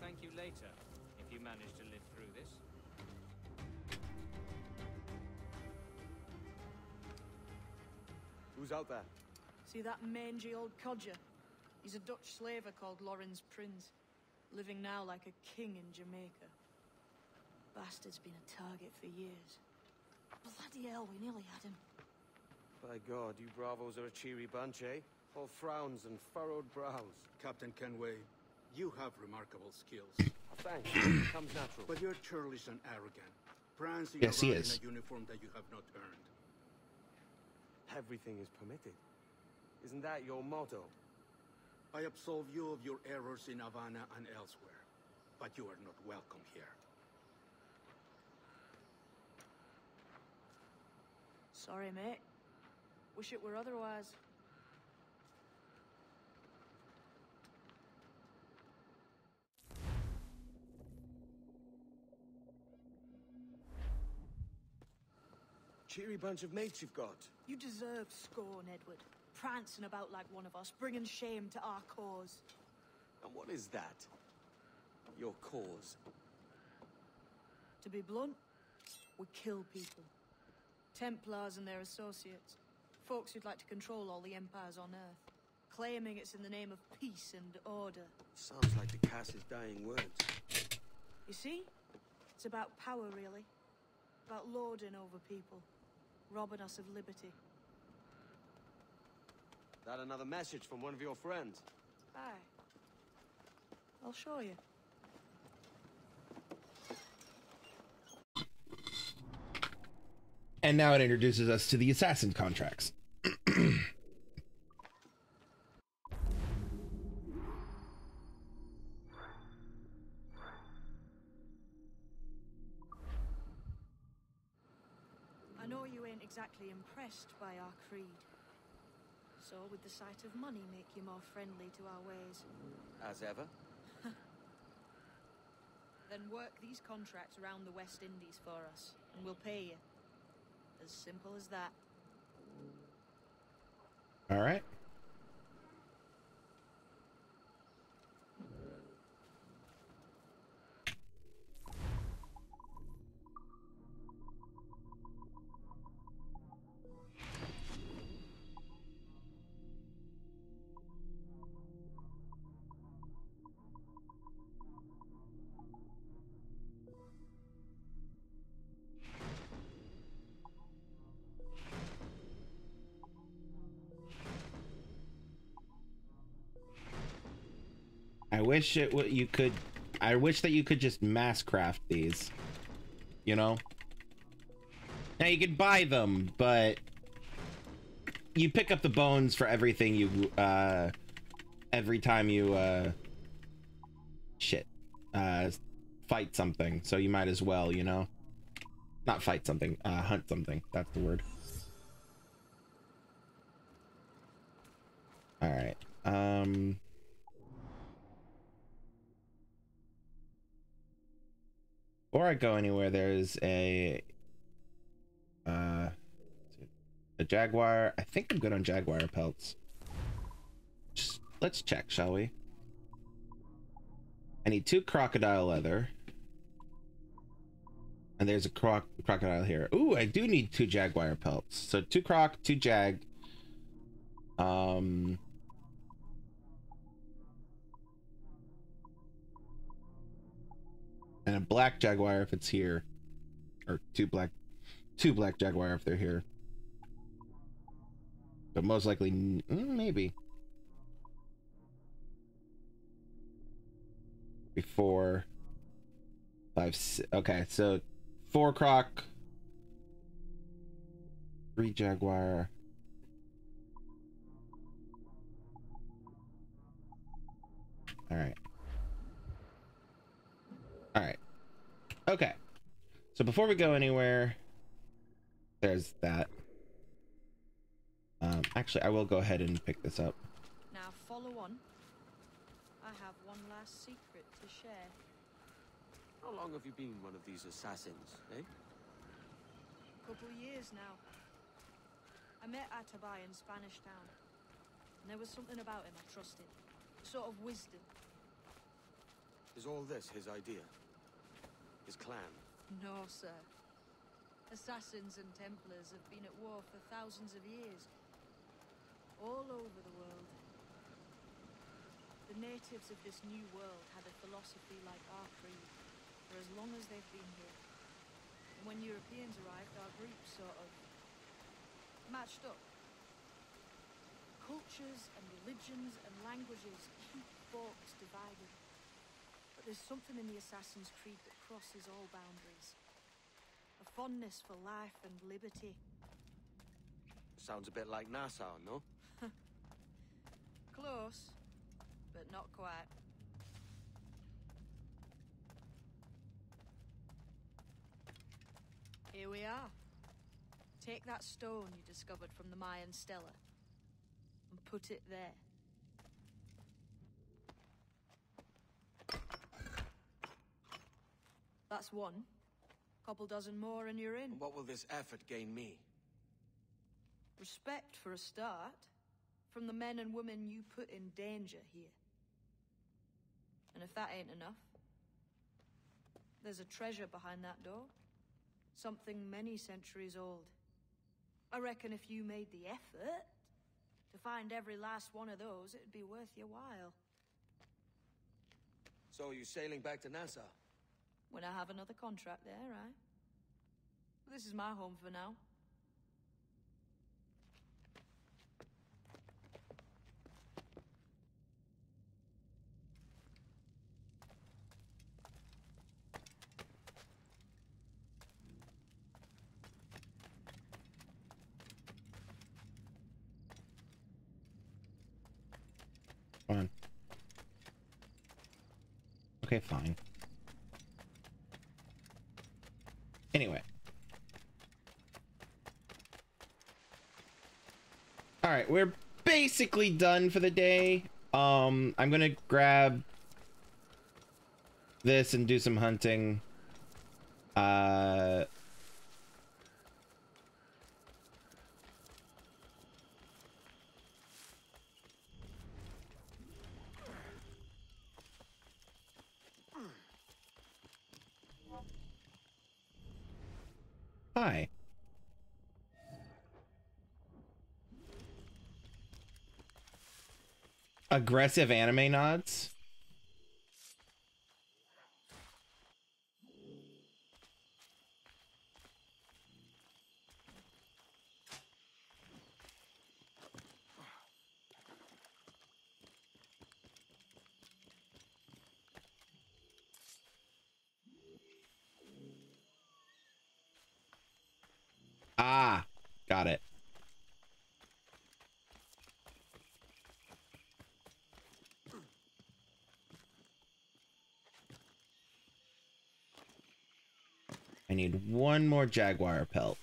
Speaker 13: Thank you later, if you manage to live through this.
Speaker 15: Who's out there?
Speaker 4: See that mangy old codger? He's a Dutch slaver called Lawrence Prince, living now like a king in Jamaica. Bastard's been a target for years. Bloody hell, we nearly had him.
Speaker 15: By God, you bravos are a cheery bunch, eh? All frowns and furrowed brows.
Speaker 16: Captain Kenway, you have remarkable skills. *clears throat*
Speaker 15: Thanks. *clears throat* Comes natural.
Speaker 16: But you're churlish and arrogant, prancing
Speaker 1: Yes, he
Speaker 16: around
Speaker 1: is.
Speaker 16: in a uniform that you have not earned.
Speaker 15: Everything is permitted. Isn't that your motto?
Speaker 16: I absolve you of your errors in Havana and elsewhere, but you are not welcome here.
Speaker 4: Sorry, mate. Wish it were otherwise.
Speaker 15: Cheery bunch of mates you've got.
Speaker 4: You deserve scorn, Edward. Prancing about like one of us, bringing shame to our cause.
Speaker 15: And what is that? Your cause.
Speaker 4: To be blunt, we kill people. Templars and their associates. Folks who'd like to control all the empires on Earth. Claiming it's in the name of peace and order.
Speaker 15: Sounds like the Cass's dying words.
Speaker 4: You see? It's about power, really. About lording over people. Robbing us of liberty.
Speaker 15: That another message from one of your friends.
Speaker 4: Aye. I'll show you.
Speaker 1: And now it introduces us to the assassin contracts.
Speaker 4: Exactly impressed by our creed. So, would the sight of money make you more friendly to our ways?
Speaker 15: As ever. *laughs*
Speaker 4: Then work these contracts around the West Indies for us, and we'll pay you. As simple as that.
Speaker 1: All right. Wish it you could I wish that you could just mass craft these. You know? Now you could buy them, but you pick up the bones for everything you uh every time you uh shit. Uh fight something. So you might as well, you know. Not fight something, uh hunt something. That's the word. All right. Um Before I go anywhere, there's a uh a jaguar. I think I'm good on jaguar pelts. Just let's check, shall we? I need two crocodile leather. And there's a croc crocodile here. Ooh, I do need two jaguar pelts. So two croc, two jag. Um and a black jaguar if it's here. Or two black two black jaguar if they're here. But most likely mm, maybe. Before five si- okay so four croc three jaguar. All right all right. Okay. So before we go anywhere, there's that. Um, actually, I will go ahead and pick this up.
Speaker 4: Now follow on. I have one last secret to share.
Speaker 15: How long have you been one of these assassins, eh?
Speaker 4: Couple years now. I met Atabai in Spanish Town. And there was something about him I trusted. Sort of wisdom.
Speaker 15: Is all this his idea? His clan?
Speaker 4: No, sir. Assassins and Templars have been at war for thousands of years. All over the world. The natives of this new world had a philosophy like our creed for as long as they've been here. And when Europeans arrived, our groups sort of matched up. Cultures and religions and languages keep folks divided. But there's something in the Assassin's Creed that crosses all boundaries. A fondness for life and liberty.
Speaker 15: Sounds a bit like Nassau, no? *laughs*
Speaker 4: Close, but not quite. Here we are. Take that stone you discovered from the Mayan Stela and put it there. That's one. Couple dozen more and you're in.
Speaker 15: What will this effort gain me?
Speaker 4: Respect for a start. From the men and women you put in danger here. And if that ain't enough, there's a treasure behind that door. Something many centuries old. I reckon if you made the effort to find every last one of those, it'd be worth your while.
Speaker 15: So you're you sailing back to Nassau?
Speaker 4: When I have another contract there, right? This is my home for now.
Speaker 1: Fine. Okay, fine. Anyway. All right, we're basically done for the day. Um, I'm gonna grab this and do some hunting. Uh, hi. Aggressive anime nods. Ah, got it. I need one more jaguar pelt.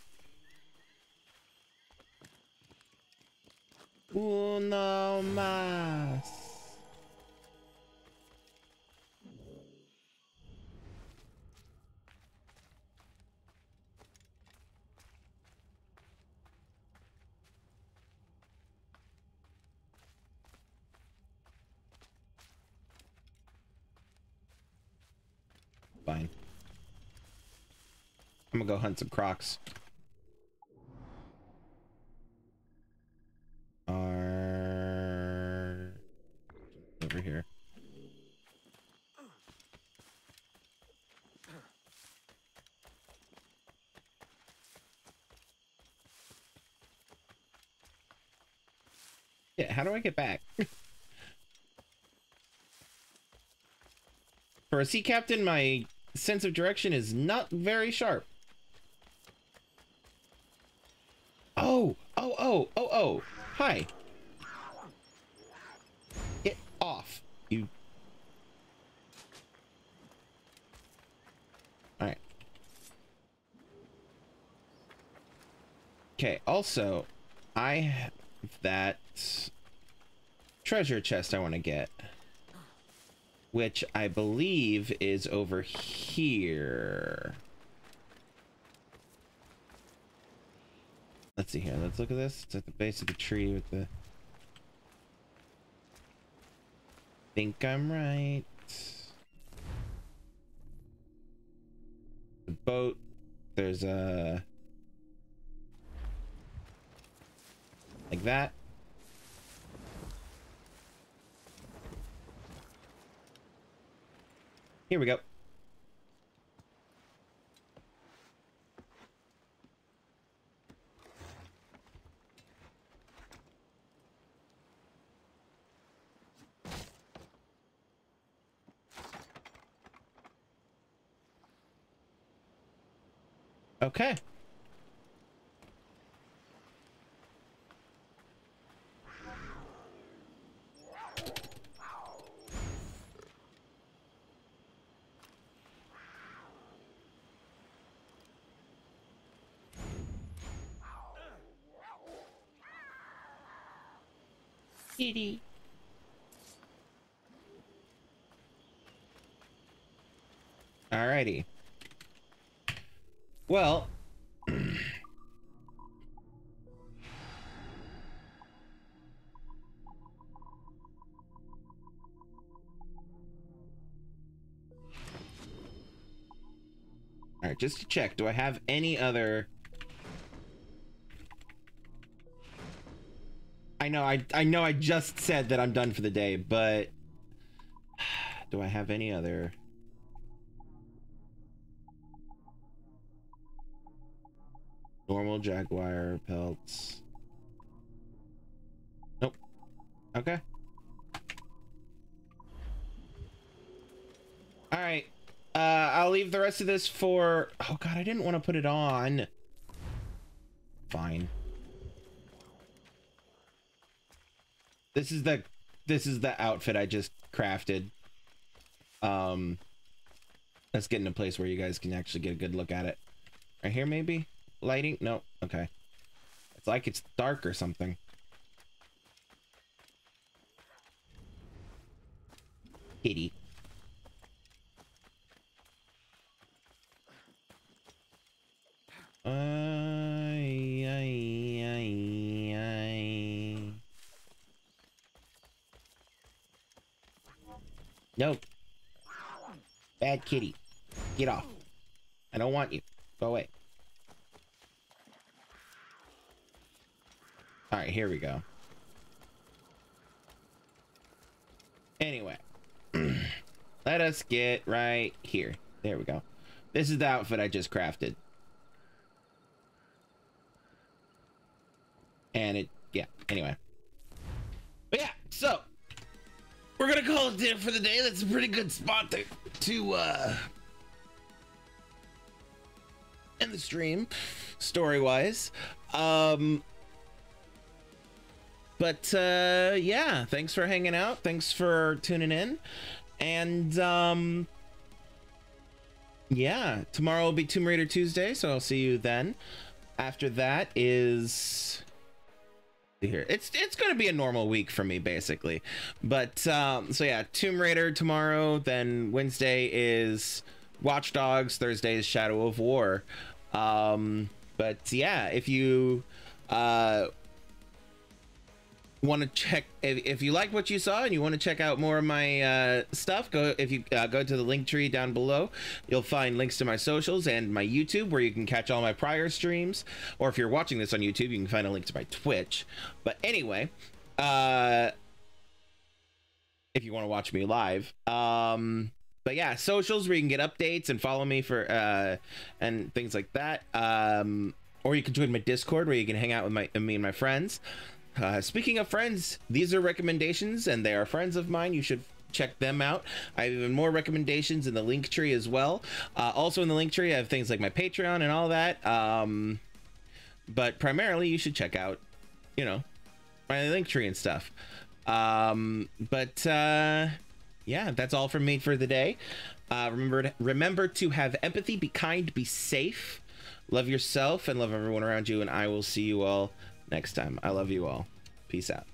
Speaker 1: Hunt some crocs. Are over here. Yeah, how do I get back? *laughs* For a sea captain, my sense of direction is not very sharp. Oh, oh, oh, oh, oh. Hi. Get off, you. Alright. Okay, also, I have that treasure chest I want to get. Which I believe is over here. see here. Let's look at this. It's at the base of the tree with the... Think I'm right. The boat. There's a... Like that. Here we go. Okay. Kitty. Alrighty. Well, All right, just to check, do I have any other? I know I I know I just said that I'm done for the day, but *sighs* do I have any other jaguar pelts? Nope. Okay. All right. Uh, I'll leave the rest of this for. Oh god, I didn't want to put it on. Fine. This is the this is the outfit I just crafted. Um, let's get in a place where you guys can actually get a good look at it. Right here, maybe lighting. No, okay. It's like it's dark or something. Kitty. Ay, ay, ay, ay. No. Bad kitty. Get off. I don't want you. Go away. All right, here we go. Anyway, *clears throat* let us get right here. There we go. This is the outfit I just crafted. And it, yeah, anyway. But yeah, so we're gonna call it there for the day. That's a pretty good spot to, to uh, end the stream, story-wise. Um, but uh, yeah, thanks for hanging out. Thanks for tuning in. And um, yeah, tomorrow will be Tomb Raider Tuesday, so I'll see you then. After that is here. It's it's gonna be a normal week for me basically. But um, so yeah, Tomb Raider tomorrow. Then Wednesday is Watch Dogs. Thursday is Shadow of War. Um, but yeah, if you uh want to check if, if you like what you saw and you want to check out more of my uh, stuff go if you uh, go to the link tree down below. You'll find links to my socials and my youtube where you can catch all my prior streams. Or if you're watching this on youtube you can find a link to my twitch. But anyway uh if you want to watch me live um but yeah socials where you can get updates and follow me for uh and things like that. Um or you can join my discord where you can hang out with my me and my friends uh, speaking of friends, these are recommendations, and they are friends of mine. You should check them out. I have even more recommendations in the link tree as well. Uh, also in the link tree, I have things like my Patreon and all that. Um, but primarily, you should check out, you know, my link tree and stuff. Um, but uh, yeah, that's all from me for the day. Uh, remember, to, remember to have empathy, be kind, be safe, love yourself, and love everyone around you. And I will see you all next time. I love you all. Peace out.